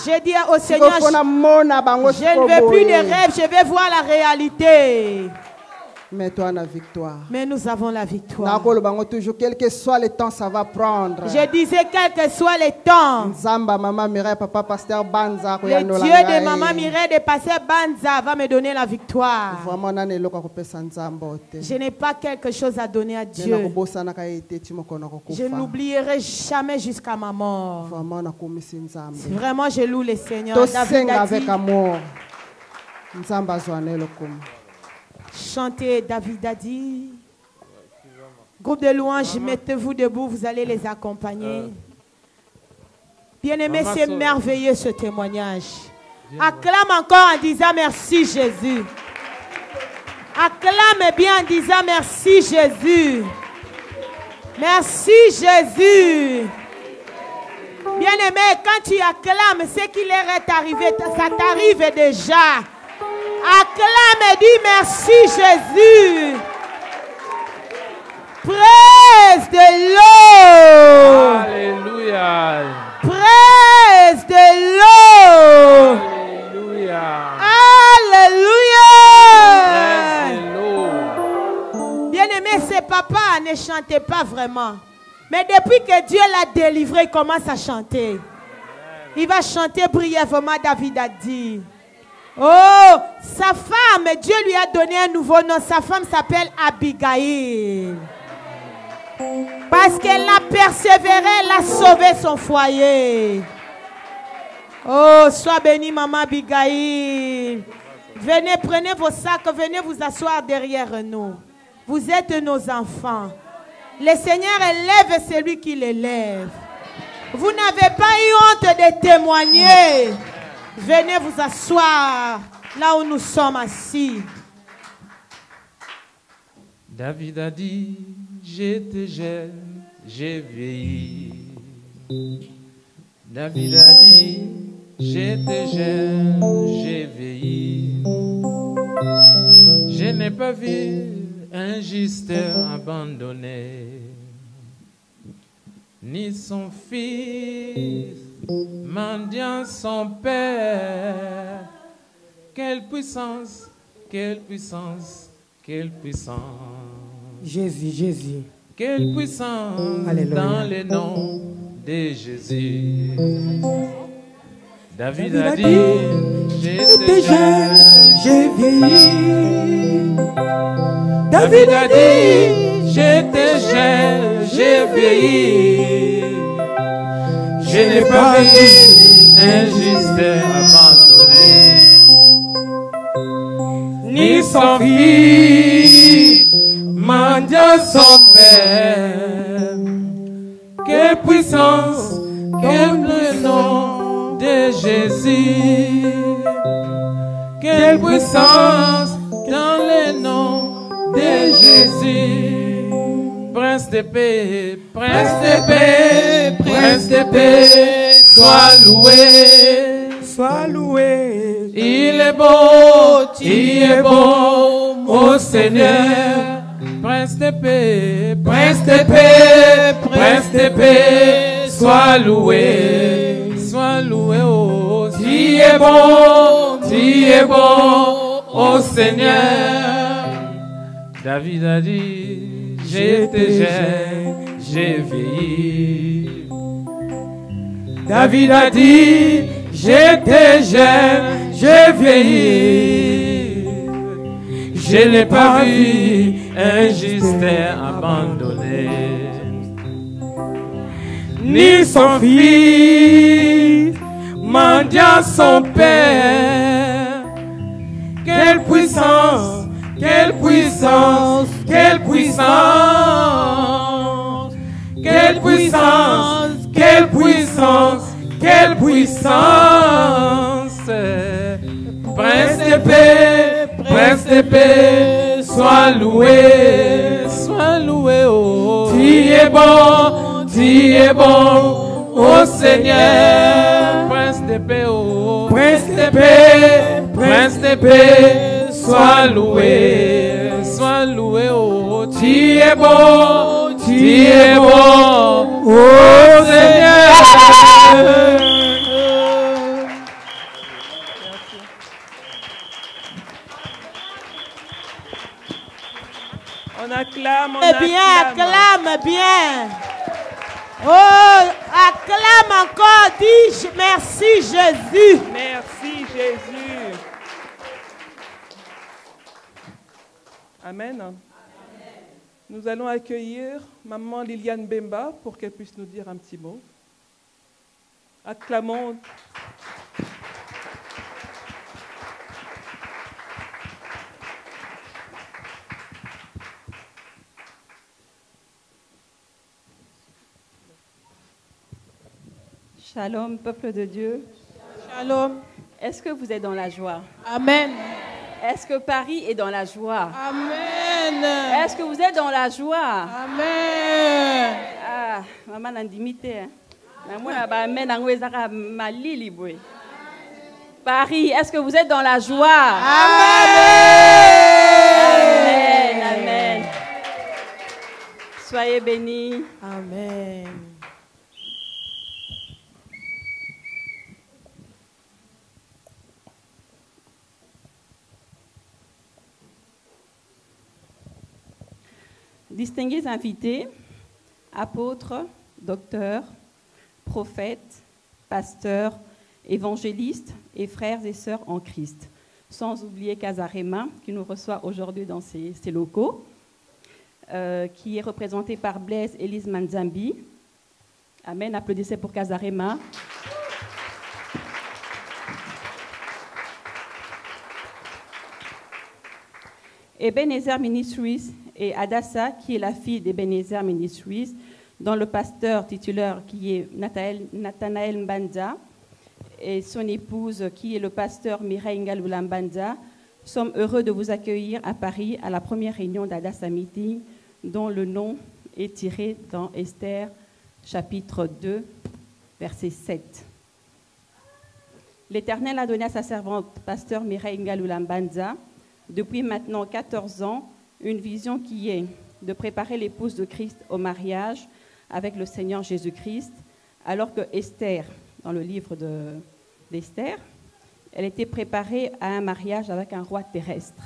J'ai dit au Seigneur, je ne veux plus de rêves, je vais voir la réalité. Mais toi na victoire Mais nous avons la victoire. toujours quel que soit le temps ça va prendre Je disais, quel que soit le temps, le Dieu de. Maman Mireille de Pasteur Banza va me donner la victoire. Je n'ai pas quelque chose à donner à Dieu. Je n'oublierai jamais jusqu'à ma mort. vraiment je loue le Seigneur. David avec amour nzambe azwa na elokumu chantez, David a dit. Groupe de louanges, mettez-vous debout, vous allez les accompagner. Bien-aimé, Maman c'est merveilleux ce témoignage. Acclame encore en disant merci Jésus. Acclame bien en disant merci Jésus. Merci Jésus. Bien-aimé, quand tu acclames, ce qui leur est arrivé, ça t'arrive déjà. Acclame et dis merci Jésus. Praise de l'eau. Alléluia. Praise de l'eau. Alléluia. Alléluia. Bien-aimé, c'est papa ne chantait pas vraiment. Mais depuis que Dieu l'a délivré, il commence à chanter. Il va chanter brièvement, David a dit. Oh, sa femme, Dieu lui a donné un nouveau nom. Sa femme s'appelle Abigail. Parce qu'elle a persévéré, elle a sauvé son foyer. Oh, sois béni, maman Abigail. Venez, prenez vos sacs, venez vous asseoir derrière nous. Vous êtes nos enfants. Le Seigneur élève celui qui l'élève. Vous n'avez pas eu honte de témoigner. Venez vous asseoir là où nous sommes assis. David a dit, j'étais jeune, j'ai vieilli. David a dit, j'étais jeune, j'ai vieilli. Je n'ai pas vu un justeur abandonné, ni son fils mendiant son père. Quelle puissance, quelle puissance, quelle puissance. Jésus, Jésus. Quelle puissance Alléluia. dans le nom de Jésus. David a dit, j'étais jeune, j'ai vieilli. David a dit, j'étais jeune, j'ai vieilli. Je n'ai pas vu un juste abandonné, ni son fils mendiant son père. Quelle puissance, quel le nom de Jésus. Quelle puissance dans le nom de Jésus. Prince de paix, prince de paix, prince de paix, sois loué. Sois loué. Il est beau, tu es beau, ô Seigneur. Prince de paix, prince de paix, prince de paix, sois loué, sois loué, oh, tu es bon, tu es bon, ô Seigneur. David a dit, j'étais jeune, j'ai vieilli. David a dit, j'étais jeune, j'ai vieilli. Je n'ai pas vu un juste abandonné, ni son fils mendiant son père. Quelle puissance, quelle puissance, quelle puissance, quelle puissance, quelle puissance, quelle puissance. Prince de paix, prince de paix, sois loué, sois loué, oh. Tu es bon, tu es bon, oh Seigneur. Prince de paix, oh. Prince de paix, prince de paix, sois loué, sois loué, oh. Tu es bon, tu es bon, oh Seigneur. On acclame, on Eh bien, acclame. acclame bien. Oh, acclame encore. Dis merci Jésus. Merci Jésus. Amen. Nous allons accueillir maman Liliane Bemba pour qu'elle puisse nous dire un petit mot. Acclamons. Shalom, peuple de Dieu. Shalom. Est-ce que vous êtes dans la joie? Amen. Est-ce que Paris est dans la joie? Amen. Est-ce que vous êtes dans la joie? Amen. Ah, maman nandimité. hein. Amen. Paris, est-ce que vous êtes dans la joie? Amen. Amen. Soyez bénis. Amen. Distingués invités, apôtres, docteurs, prophètes, pasteurs, évangélistes et frères et sœurs en Christ. Sans oublier Casarema, qui nous reçoit aujourd'hui dans ses, locaux, euh, qui est représenté par Blaise Elise Manzambi. Amen. Applaudissez pour Casarema. Ebenezer Ministries et Adassa, qui est la fille d'Ebenezer Ministries, dont le pasteur titulaire qui est Nathanael, Mbanza et son épouse qui est le pasteur Mireille Ngalula Mbanza, sommes heureux de vous accueillir à Paris à la première réunion d'Adassa Meeting, dont le nom est tiré dans Esther chapitre 2, verset 7. L'Éternel a donné à sa servante, pasteur Mireille Mbanza, depuis maintenant 14 ans, une vision qui est de préparer l'épouse de Christ au mariage avec le Seigneur Jésus-Christ, alors que Esther, dans le livre de- d'Esther, elle était préparée à un mariage avec un roi terrestre.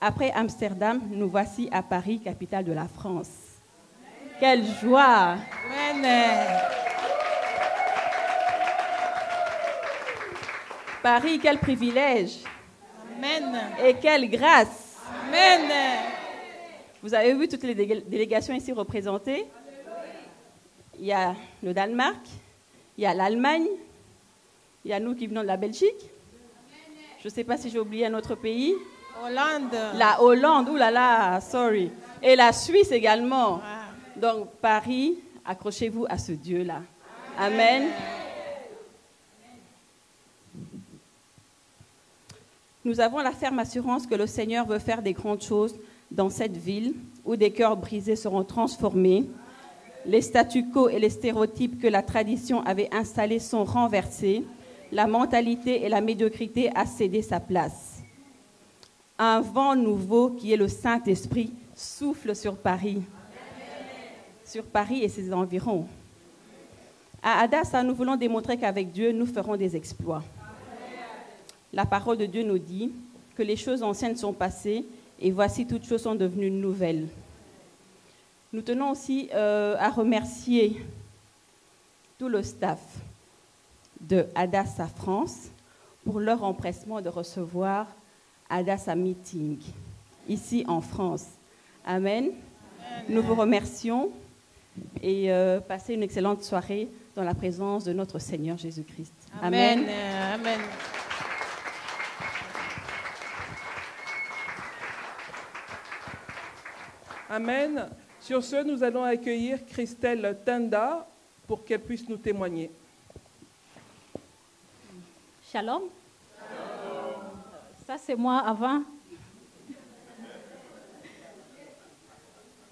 Après Amsterdam, nous voici à Paris, capitale de la France. Quelle joie Paris, quel privilège Amen. et quelle grâce Amen. Vous avez vu toutes les délé- délégations ici représentées? Il y a le Danemark, il y a l'Allemagne, il y a nous qui venons de la Belgique. Je ne sais pas si j'ai oublié un autre pays. Hollande. La Hollande, oulala, là là, sorry. Et la Suisse également. Donc Paris, accrochez-vous à ce Dieu-là. Amen. Nous avons la ferme assurance que le Seigneur veut faire des grandes choses dans cette ville où des cœurs brisés seront transformés. Les statu quo et les stéréotypes que la tradition avait installés sont renversés. La mentalité et la médiocrité a cédé sa place. Un vent nouveau qui est le Saint-Esprit souffle sur Paris, sur Paris et ses environs. À Adassa, nous voulons démontrer qu'avec Dieu, nous ferons des exploits. La parole de Dieu nous dit que les choses anciennes sont passées et voici toutes choses sont devenues nouvelles. Nous tenons aussi euh, à remercier tout le staff de Adassa France pour leur empressement de recevoir Adassa Meeting ici en France. Amen. Nous vous remercions et euh, passez une excellente soirée dans la présence de notre Seigneur Jésus-Christ. Amen. Amen. Amen. Sur ce, nous allons accueillir Christelle Tenda pour qu'elle puisse nous témoigner. Shalom. Ça, c'est moi avant.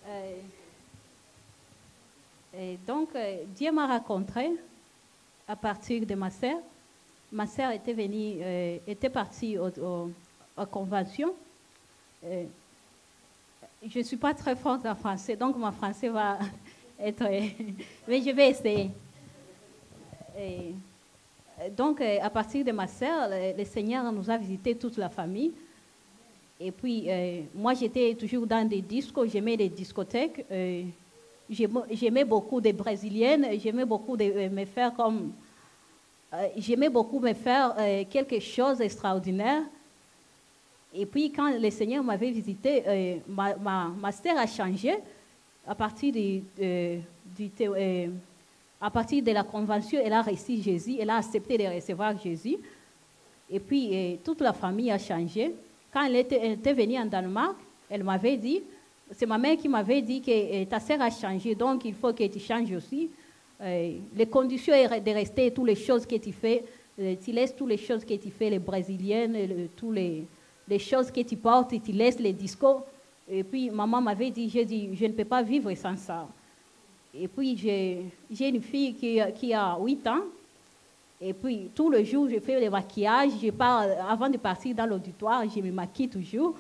Euh, et donc, euh, Dieu m'a rencontré à partir de ma sœur. Ma sœur était venue, euh, était partie au, au- aux conventions. Euh, je ne suis pas très forte en français, donc mon français va <laughs> être... mais je vais essayer. Donc, euh, à partir de ma sœur, le, Seigneur nous a visité toute la famille. Et puis, euh, moi, j'étais toujours dans des discos, j'aimais les discothèques. euh, j'aimais beaucoup des brésiliennes, j'aimais beaucoup de me faire comme. j'aimais beaucoup me faire quelque chose d'extraordinaire. Et puis, quand le Seigneur m'avait visité, euh, ma, ma, ma sœur a changé à partir du, du euh, à partir de la convention, elle a reçu Jésus, elle a accepté de recevoir Jésus. Et puis, euh, toute la famille a changé. Quand elle était, venue en Danemark, elle m'avait dit, c'est ma mère qui m'avait dit que euh, ta sœur a changé, donc il faut que tu changes aussi. Les conditions de rester toutes les choses que tu fais, tu laisses toutes les choses que tu fais, les brésiliennes, tous les, les choses que tu portes, tu laisses les discos. Et puis, maman m'avait dit, j'ai dit, je ne peux pas vivre sans ça. Et puis, j'ai une fille qui, a- qui a 8 ans. Et puis, tout le jour, je fais le maquillage. Je pars, avant de partir dans l'auditoire, je me maquille toujours.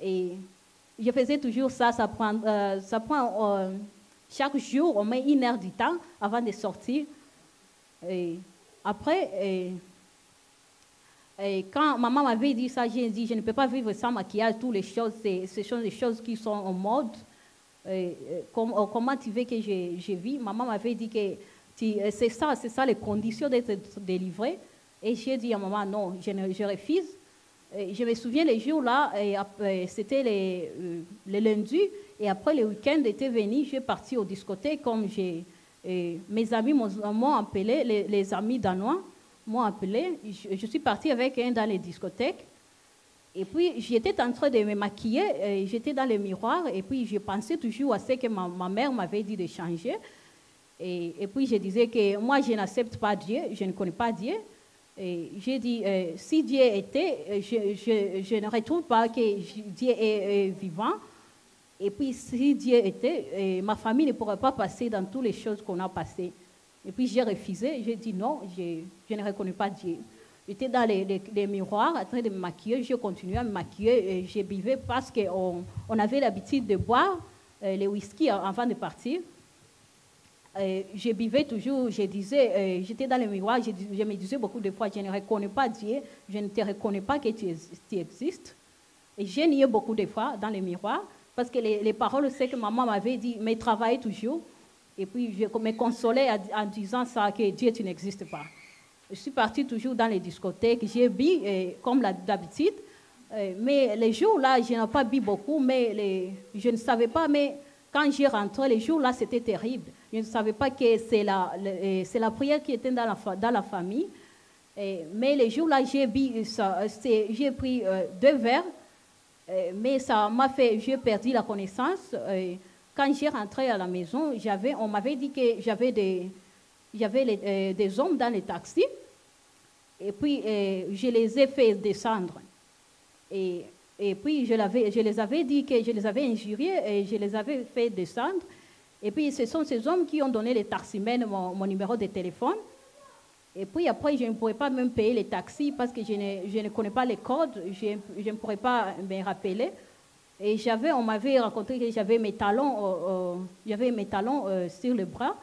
Et je faisais toujours ça. Ça prend, euh, euh, chaque jour au moins une heure du temps avant de sortir. Et après, et Et quand maman m'avait dit ça, j'ai dit, je ne peux pas vivre sans maquillage, toutes les choses, ce sont des choses qui sont en mode. Euh, comment tu veux que je, je vis? Maman m'avait dit que c'est ça, c'est ça les conditions d'être délivré. Et j'ai dit à maman, non, je, refuse. Je me souviens les jours là, c'était les, euh, le lundi, et après le week-end était venu, j'ai parti aux discothèques comme mes amis m'ont appelé, les, les amis danois m'ont appelé. Je, suis partie avec un dans les discothèques. Et puis, j'étais en train de me maquiller, et j'étais dans le miroir, et puis je pensais toujours à ce que ma, mère m'avait dit de changer. Et, et puis, je disais que moi, je n'accepte pas Dieu, je ne connais pas Dieu. Et j'ai dit, euh, si Dieu était, euh, je, je- je ne retrouve pas que Dieu est, vivant. Et puis, si Dieu était, euh, ma famille ne pourrait pas passer dans toutes les choses qu'on a passées. Et puis, j'ai refusé. J'ai dit non, je, je ne reconnais pas Dieu. J'étais dans les, les- les miroirs en train de me maquiller. J'ai continué à me maquiller. Et je buvais parce qu'on on avait l'habitude de boire euh, le whisky avant de partir. Euh, je buvais toujours, je disais, euh, j'étais dans le miroir, je, je me disais beaucoup de fois, je ne reconnais pas Dieu, je ne te reconnais pas que tu, ex- tu existes. Et j'ai nié beaucoup de fois dans le miroir, parce que les, les paroles, c'est que maman m'avait dit, mais travaille toujours. Et puis je me consolais en, disant ça, que Dieu, tu n'existes pas. Je suis partie toujours dans les discothèques, j'ai bu euh, comme d'habitude, euh, mais les jours-là, je n'ai pas bu beaucoup, mais je ne savais pas, mais quand j'ai rentré, les jours-là, c'était terrible. Je ne savais pas que c'est la, euh, la prière qui était dans la, dans la famille. Mais les jours-là, j'ai j'ai pris deux verres, mais ça m'a fait, j'ai perdu la connaissance. Quand j'ai rentré à la maison, on m'avait dit que j'avais des, j'avais euh, des hommes dans les taxis, et puis euh, je les ai fait descendre. Et, et puis je, je les avais dit que je les avais injuriés et je les avais fait descendre. Et puis ce sont ces hommes qui ont donné les taximens mon, mon numéro de téléphone. Et puis après, je ne pourrais pas même payer les taxis parce que je ne, je ne connais pas les codes, je, je ne pourrais pas me rappeler. Et j'avais, on m'avait raconté que j'avais mes talons, euh, euh, j'avais mes talons euh, sur le bras.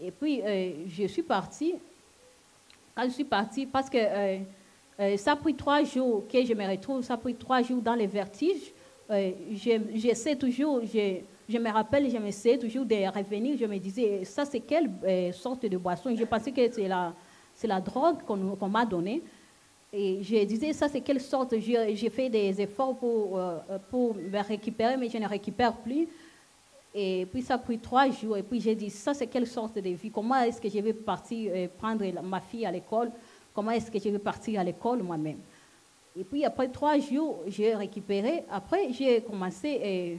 Et puis euh, je suis partie. Quand je suis partie, parce que ça a pris trois jours que je me retrouve, ça a pris trois jours dans les vertiges. Euh, je- j'essaie toujours, je, me rappelle, je m'essaie toujours de revenir. Je me disais, ça c'est quelle sorte de boisson? Je pensais que c'est la, la drogue qu'on m'a donnée. Et je disais, ça c'est quelle sorte J'ai fait des efforts pour, euh, pour me récupérer, mais je ne récupère plus. Et puis ça a pris trois jours. Et puis j'ai dit, ça c'est quelle sorte de vie? Comment est-ce que je vais partir euh, prendre ma fille à l'école? Comment est-ce que je vais partir à l'école moi-même? Et puis après trois jours, j'ai récupéré. Après, j'ai commencé. euh,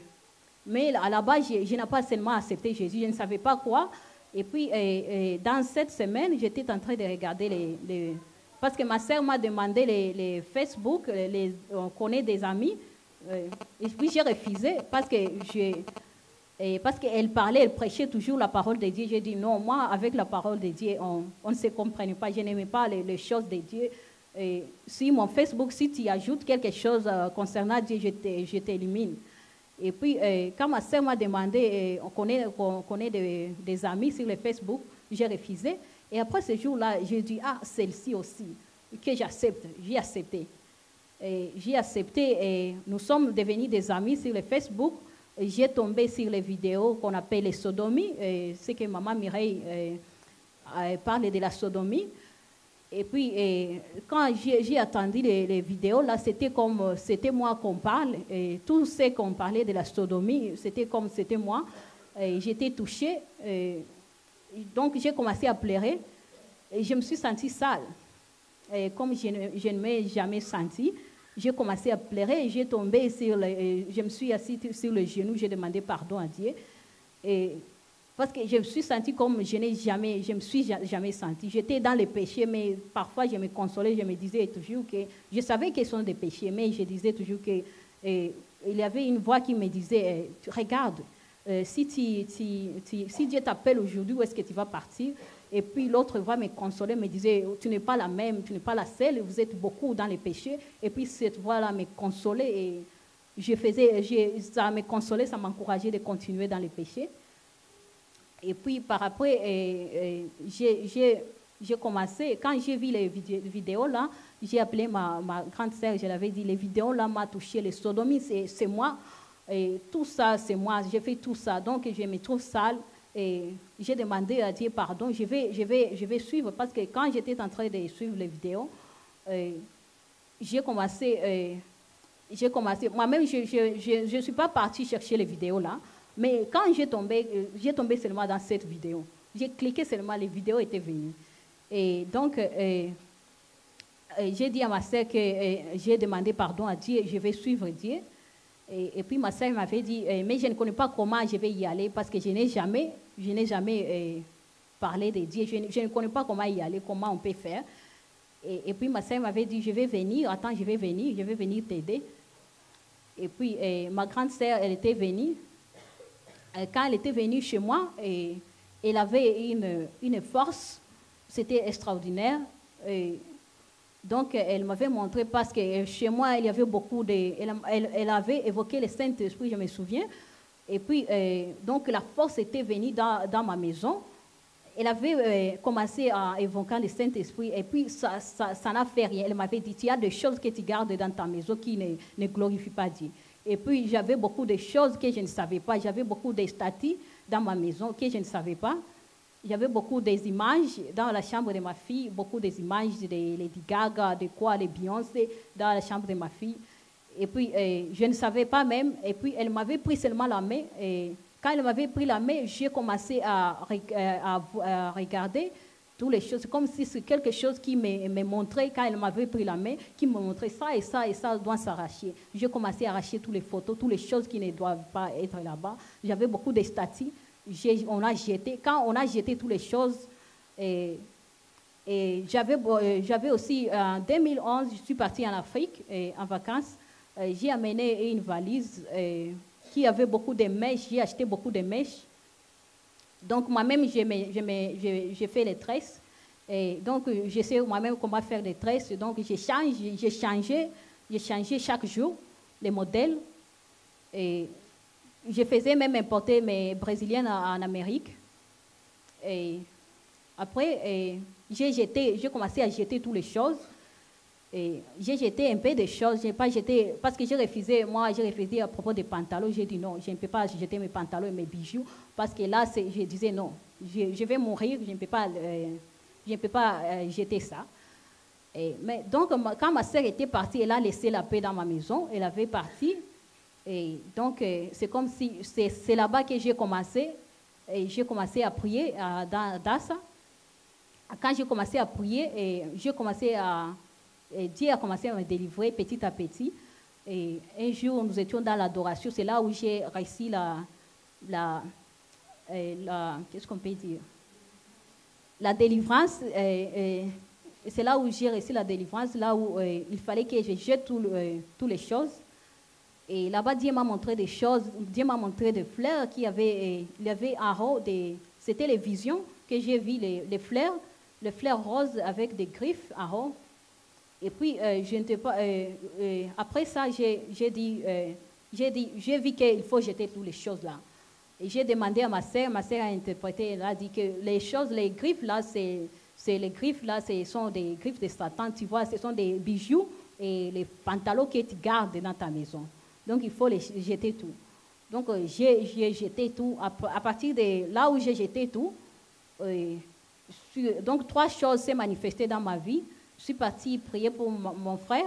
mais à la base, je, n'ai pas seulement accepté Jésus, je ne savais pas quoi. Et puis, euh, euh, dans cette semaine, j'étais en train de regarder les- parce que ma sœur m'a demandé les, les Facebook, les, on connaît des amis. euh, et puis j'ai refusé parce que j'ai. Et parce qu'elle parlait, elle prêchait toujours la parole de Dieu. J'ai dit non, moi, avec la parole de Dieu, on, on ne se comprenait pas. Je n'aimais pas les, choses de Dieu. Et si mon Facebook, si tu ajoutes quelque chose euh, concernant Dieu, je t'é- je t'élimine. Et puis, euh, quand ma soeur m'a demandé, on connaît, on connaît des, des amis sur le Facebook, j'ai refusé. Et après ce jour-là, j'ai dit, ah, celle-ci aussi, que j'accepte. J'ai accepté. J'ai accepté et nous sommes devenus des amis sur le Facebook. J'ai tombé sur les vidéos qu'on appelle les sodomies, c'est que maman Mireille euh, euh, parle de la sodomie. Et puis, quand j'ai attendu les, vidéos, là, c'était comme, c'était moi qu'on parle. Et tout ce qu'on parlait de la sodomie, c'était comme c'était moi. J'étais touchée. Donc, j'ai commencé à pleurer. Et je me suis sentie sale. Et comme je ne, je ne m'ai jamais sentie, j'ai commencé à pleurer. et J'ai tombé sur le, je me suis assise sur le genou. J'ai demandé pardon à Dieu. Parce que je me suis sentie comme je n'ai jamais, je me suis ja- jamais sentie. J'étais dans les péchés, mais parfois je me consolais, je me disais toujours que je savais qu'ils sont des péchés, mais je disais toujours que il y avait une voix qui me disait eh, regarde, euh, si, Dieu t'appelle aujourd'hui, où est-ce que tu vas partir? Et puis l'autre voix me consolait, me disait tu n'es pas la même, tu n'es pas la seule, vous êtes beaucoup dans les péchés. Et puis cette voix-là me consolait et je faisais, ça me consolait, ça m'encourageait de continuer dans les péchés. Et puis par après, euh, euh, j'ai- commencé, quand j'ai vu les vidé- vidéos là, j'ai appelé ma, ma grande sœur, je l'avais dit, les vidéos là m'ont touché, les sodomies, c'est moi, et tout ça, c'est moi, j'ai fait tout ça, donc je me trouve sale, et j'ai demandé à Dieu pardon, je vais, je, vais, je vais suivre, parce que quand j'étais en train de suivre les vidéos, euh, j'ai commencé, euh, commencé, moi-même, je ne je, je, je suis pas partie chercher les vidéos là, mais quand j'ai tombé, euh, j'ai tombé seulement dans cette vidéo. J'ai cliqué seulement, les vidéos étaient venues. Et donc, j'ai dit à ma sœur que j'ai demandé pardon à Dieu, je vais suivre Dieu. Et, puis ma sœur m'avait dit, euh, mais je ne connais pas comment je vais y aller parce que je n'ai jamais, je n'ai jamais euh, parlé de Dieu. Je, ne- je ne connais pas comment y aller, comment on peut faire. Et, et puis ma sœur m'avait dit, je vais venir, attends, je vais venir, je vais venir t'aider. Et puis euh, ma grande sœur, elle était venue. Quand elle était venue chez moi, et, elle avait une, une force, c'était extraordinaire. Donc, elle m'avait montré parce que chez moi, il y avait beaucoup de. Elle, elle- avait évoqué le Saint-Esprit, je me souviens. Et puis, euh, donc, la force était venue dans, dans ma maison. Elle avait euh, commencé à évoquer le Saint-Esprit. Et puis, ça ça, ça n'a fait rien. Elle m'avait dit il y a des choses que tu gardes dans ta maison qui ne, ne glorifient pas Dieu. Et puis, j'avais beaucoup de choses que je ne savais pas. J'avais beaucoup de statues dans ma maison que je ne savais pas. J'avais beaucoup des images dans la chambre de ma fille, beaucoup des images de Lady Gaga, de quoi, de Beyoncé, dans la chambre de ma fille. Et puis, euh, je ne savais pas même. Et puis, elle m'avait pris seulement la main. Et quand elle m'avait pris la main, j'ai commencé à, euh, regarder toutes les choses, comme si c'est quelque chose qui me, me montrait, quand elle m'avait pris la main, qui me montrait ça et ça et ça doit s'arracher. J'ai commencé à arracher toutes les photos, toutes les choses qui ne doivent pas être là-bas. J'avais beaucoup de statues. On a jeté, quand on a jeté toutes les choses, et, euh, j'avais aussi, en 2011, je suis partie en Afrique en vacances. J'ai amené une valise qui avait beaucoup de mèches. J'ai acheté beaucoup de mèches. Donc, moi-même, j'ai fait les tresses. Donc, je sais moi-même comment faire des tresses. Donc, j'ai changé, j'ai changé, j'ai changé chaque jour les modèles. Et je faisais même importer mes brésiliennes en, Amérique. Et après, j'ai jeté, j'ai commencé à jeter toutes les choses. Et j'ai jeté un peu de choses, j'ai pas jeté, parce que j'ai refusé, moi j'ai refusé à propos des pantalons, j'ai dit non, je ne peux pas jeter mes pantalons et mes bijoux, parce que là, je disais non, je, vais mourir, je ne peux pas, euh, je ne peux pas euh, jeter ça. Mais donc, quand ma sœur était partie, elle a laissé la paix dans ma maison, elle avait parti. Et donc, euh, c'est comme si, c'est là-bas que j'ai commencé, et j'ai commencé à prier dans, ça. Quand j'ai commencé à prier, j'ai commencé à, et Dieu a commencé à me délivrer petit à petit. Et un jour, nous étions dans l'adoration, c'est là où j'ai réussi la, la, qu'est-ce qu'on peut dire? La délivrance. c'est là où j'ai réussi la délivrance, là où il fallait que je jette tout euh, toutes les choses. Et là-bas, Dieu m'a montré des choses. Dieu m'a montré des fleurs qui avaient, il y avait haut c'était les visions que j'ai vues, les, les fleurs, les fleurs roses avec des griffes en haut. Et puis, euh, je pas, euh, euh, après ça, j'ai dit, j'ai dit, j'ai vu qu'il faut jeter toutes les choses là. Et j'ai demandé à ma sœur, ma sœur a interprété, elle a dit que les choses, les griffes là, c'est les griffes là, ce sont des griffes de Satan, tu vois, ce sont des bijoux et les pantalons que tu gardes dans ta maison. Donc, il faut les jeter tout. Donc, euh, j'ai jeté tout. À, partir de là où j'ai jeté tout, euh, donc trois choses s'est manifestées dans ma vie. Je suis partie prier pour mon, frère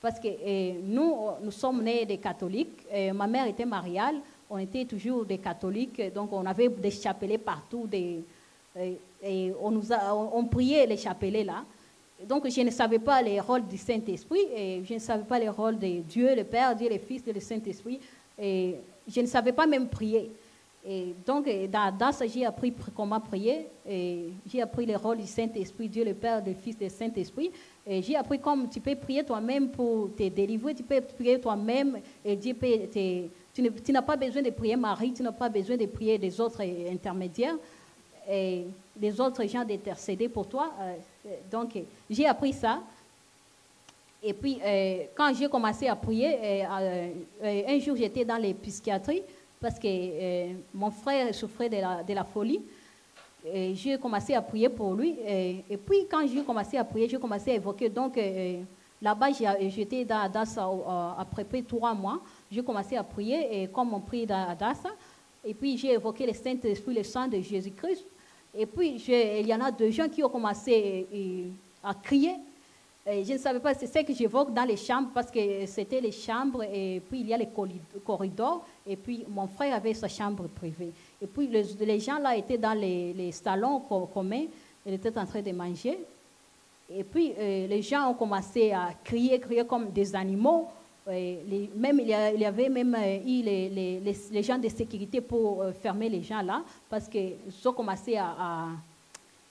parce que euh, nous, nous sommes nés des catholiques. Ma mère était mariale, on était toujours des catholiques, donc on avait des chapelets partout, et on, nous a- on, on priait les chapelets là. Donc je ne savais pas les rôles du Saint-Esprit, et je ne savais pas les rôles de Dieu, le Père, Dieu, le Fils le Saint-Esprit, et je ne savais pas même prier. Et donc, euh, dans, dans ça, j'ai appris pr- comment prier. et J'ai appris les rôles du Saint-Esprit, Dieu le Père, le Fils le Saint-Esprit. Et j'ai appris comme tu peux prier toi-même pour te délivrer, tu peux prier toi-même et Dieu peut tu n'as pas besoin de prier Marie, tu n'as pas besoin de prier des autres euh, intermédiaires et des autres gens d'intercéder pour toi. Euh, donc, euh, j'ai appris ça. Et puis, euh, quand j'ai commencé à prier, un jour j'étais dans les psychiatries parce que mon frère souffrait de la, folie. J'ai commencé à prier pour lui. Et, puis, quand j'ai commencé à prier, j'ai commencé à évoquer. Donc, là-bas, j'étais dans Adassa après peu trois mois. J'ai commencé à prier, et comme on prie dans Adassa. Et puis, j'ai évoqué le Saint-Esprit, le sang de Jésus-Christ. Et puis, il y en a deux gens qui ont commencé euh, à crier. Je ne savais pas, c'est ce que j'évoque dans les chambres parce que c'était les chambres et puis il y a les corridors et puis mon frère avait sa chambre privée. Et puis les, gens là étaient dans les, salons co- communs, ils étaient en train de manger. Et puis euh, les gens ont commencé à crier, crier comme des animaux. Les- même, il y, a- il y avait même euh, eu les, les- les- les gens de sécurité pour euh, fermer les gens là parce qu'ils ont commencé à- à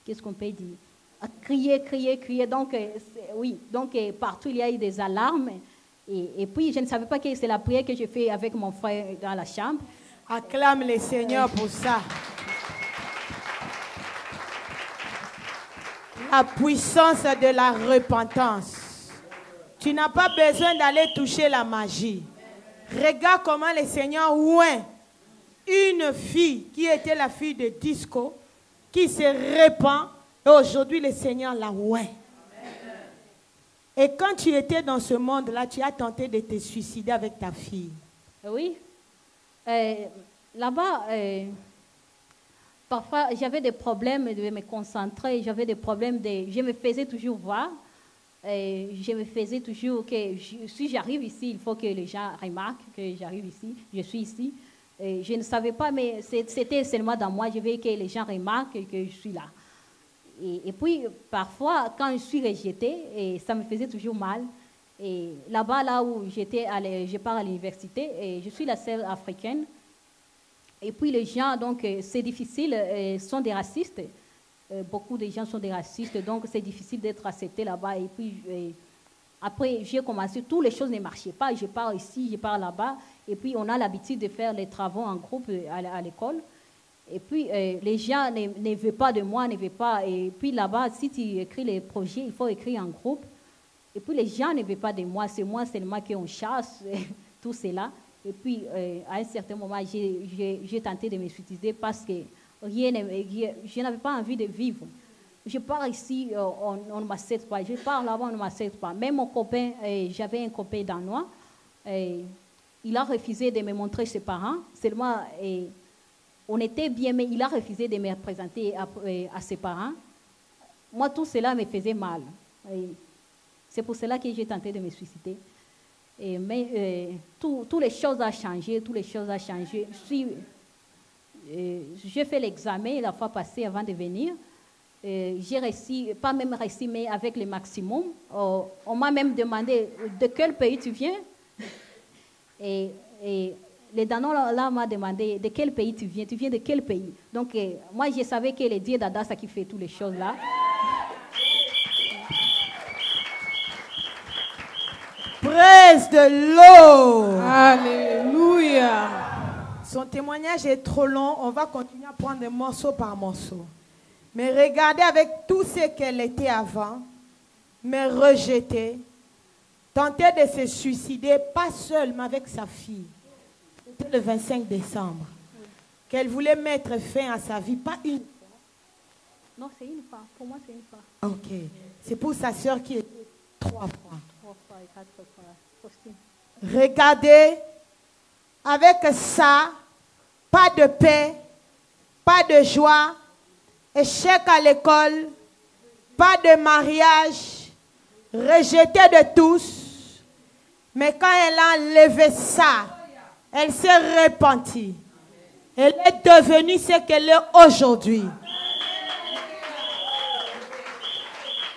qu'est-ce qu'on peut dire? À crier, crier, crier. Donc, euh, oui, donc partout il y a eu des alarmes. Et, et puis, je ne savais pas que c'est la prière que j'ai fait avec mon frère dans la chambre. Acclame le Seigneur pour ça. La puissance de la repentance. Tu n'as pas besoin d'aller toucher la magie. Regarde comment le Seigneur oint une fille qui était la fille de Disco, qui se répand, et aujourd'hui le Seigneur la oint. Et quand tu étais dans ce monde-là, tu as tenté de te suicider avec ta fille. Oui. Euh, Là-bas, euh, parfois, j'avais des problèmes de me concentrer, j'avais des problèmes de... Je me faisais toujours voir. Je me faisais toujours que si j'arrive ici, il faut que les gens remarquent que j'arrive ici, je suis ici. Je ne savais pas, mais c'était seulement dans moi, je veux que les gens remarquent que je suis là. Et, puis, parfois, quand je suis rejetée, et ça me faisait toujours mal. Et là-bas, là où j'étais, je pars à l'université, et je suis la seule africaine. Et puis, les gens, donc, euh, c'est difficile, euh, sont des racistes. Euh, beaucoup de gens sont des racistes, donc c'est difficile d'être accepté là-bas. Et puis, euh, après, j'ai commencé, toutes les choses ne marchaient pas. Je pars ici, je pars là-bas. Et puis, on a l'habitude de faire les travaux en groupe euh, à, l'école. Et puis, les gens ne, veulent pas de moi, ne veulent pas. Et puis, là-bas, si tu écris les projets, il faut écrire en groupe. Et puis, les gens ne veulent pas de moi. C'est moi seulement qu'on chasse, <laughs> tout cela. Et puis, à un certain moment, j'ai tenté de me suicider parce que rien je n'avais pas envie de vivre. Je pars ici, euh, on, ne m'accepte pas. Je pars là-bas, on ne m'accepte pas. Même mon copain, euh, j'avais un copain danois, euh, il a refusé de me montrer ses parents. Seulement, on était bien, mais il a refusé de me présenter à, ses parents. Moi, tout cela me faisait mal. C'est pour cela que j'ai tenté de me suicider. Mais tout- toutes les choses ont changé, toutes les choses ont changé. Je suis- J'ai fait l'examen la fois passée avant de venir. J'ai réussi, pas même réussi, mais avec le maximum. Oh, on m'a même demandé de quel pays tu viens? <laughs> Et, et le Danon là, là, m'a demandé de quel pays tu viens? Tu viens de quel pays? Donc, euh, moi, je savais que le Dieu d'Adassa qui fait toutes les choses là. Presse de l'eau. Alléluia. Son témoignage est trop long. On va continuer à prendre morceau par morceau. Mais regardez avec tout ce qu'elle était avant, mais rejetée, tenter de se suicider, pas seule, mais avec sa fille. C'était le 25 décembre. Qu'elle voulait mettre fin à sa vie, pas une. Non, c'est une fois. Pour moi, c'est une fois. Ok. C'est pour sa soeur qui était trois fois. Trois fois et quatre fois. Regardez, avec ça, pas de paix, pas de joie, échec à l'école, pas de mariage, rejeté de tous. Mais quand elle a enlevé ça, elle s'est repentie. Elle est devenue ce qu'elle est aujourd'hui.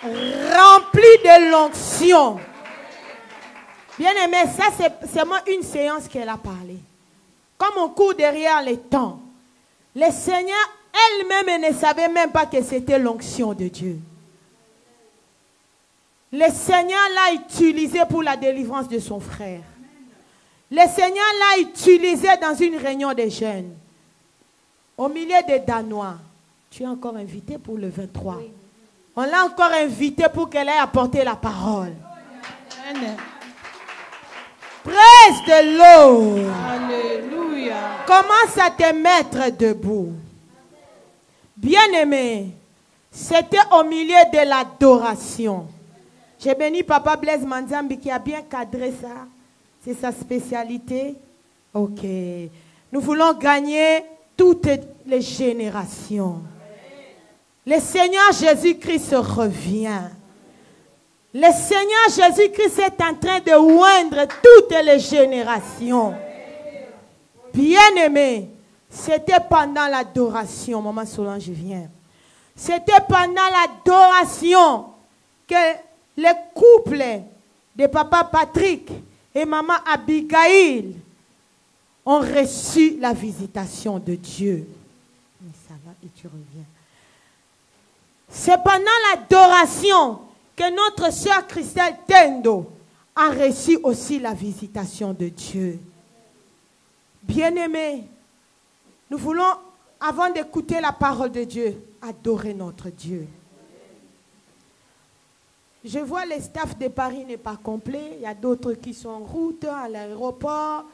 Remplie de l'onction. Bien aimé, ça c'est seulement une séance qu'elle a parlé. Comme on court derrière les temps. Le Seigneur elle-même elle ne savait même pas que c'était l'onction de Dieu. Le Seigneur l'a utilisé pour la délivrance de son frère. Le Seigneur l'a utilisé dans une réunion des jeunes. Au milieu des Danois. Tu es encore invité pour le 23. On l'a encore invité pour qu'elle ait apporté la parole. Presse de l'eau. Alléluia. Commence à te mettre debout? Bien-aimé, c'était au milieu de l'adoration. J'ai béni Papa Blaise Manzambi qui a bien cadré ça. C'est sa spécialité. Ok. Nous voulons gagner toutes les générations. Le Seigneur Jésus-Christ revient. Le Seigneur Jésus-Christ est en train de oindre toutes les générations. Bien-aimé, c'était pendant l'adoration, Maman Solange vient. C'était pendant l'adoration que le couple de Papa Patrick et Maman Abigail ont reçu la visitation de Dieu. Mais ça va et tu reviens. C'est pendant l'adoration que notre sœur Christelle Tendo a reçu aussi la visitation de Dieu. Bien-aimés, nous voulons, avant d'écouter la parole de Dieu, adorer notre Dieu. Je vois le staff de Paris n'est pas complet. Il y a d'autres qui sont en route à l'aéroport.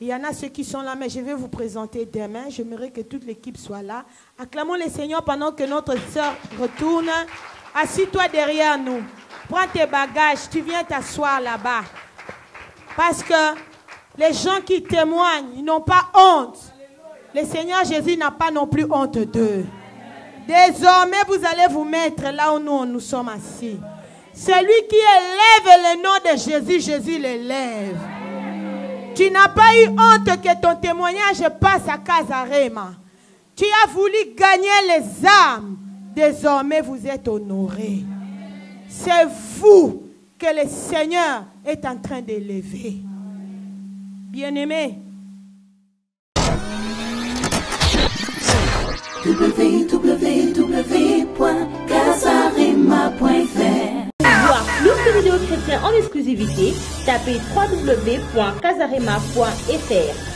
Il y en a ceux qui sont là, mais je vais vous présenter demain. J'aimerais que toute l'équipe soit là. Acclamons le Seigneur pendant que notre sœur retourne. Assis-toi derrière nous. Prends tes bagages. Tu viens t'asseoir là-bas. Parce que les gens qui témoignent, n'ont pas honte. Le Seigneur Jésus n'a pas non plus honte d'eux. Désormais, vous allez vous mettre là où nous, nous sommes assis. Celui qui élève le nom de Jésus, Jésus l'élève. Tu n'as pas eu honte que ton témoignage passe à Casarema. Tu as voulu gagner les âmes. Désormais, vous êtes honorés. C'est vous que le Seigneur est en train d'élever. Bien-aimés, Voir plus de vidéos chrétiens en exclusivité, tapez www.casarema.fr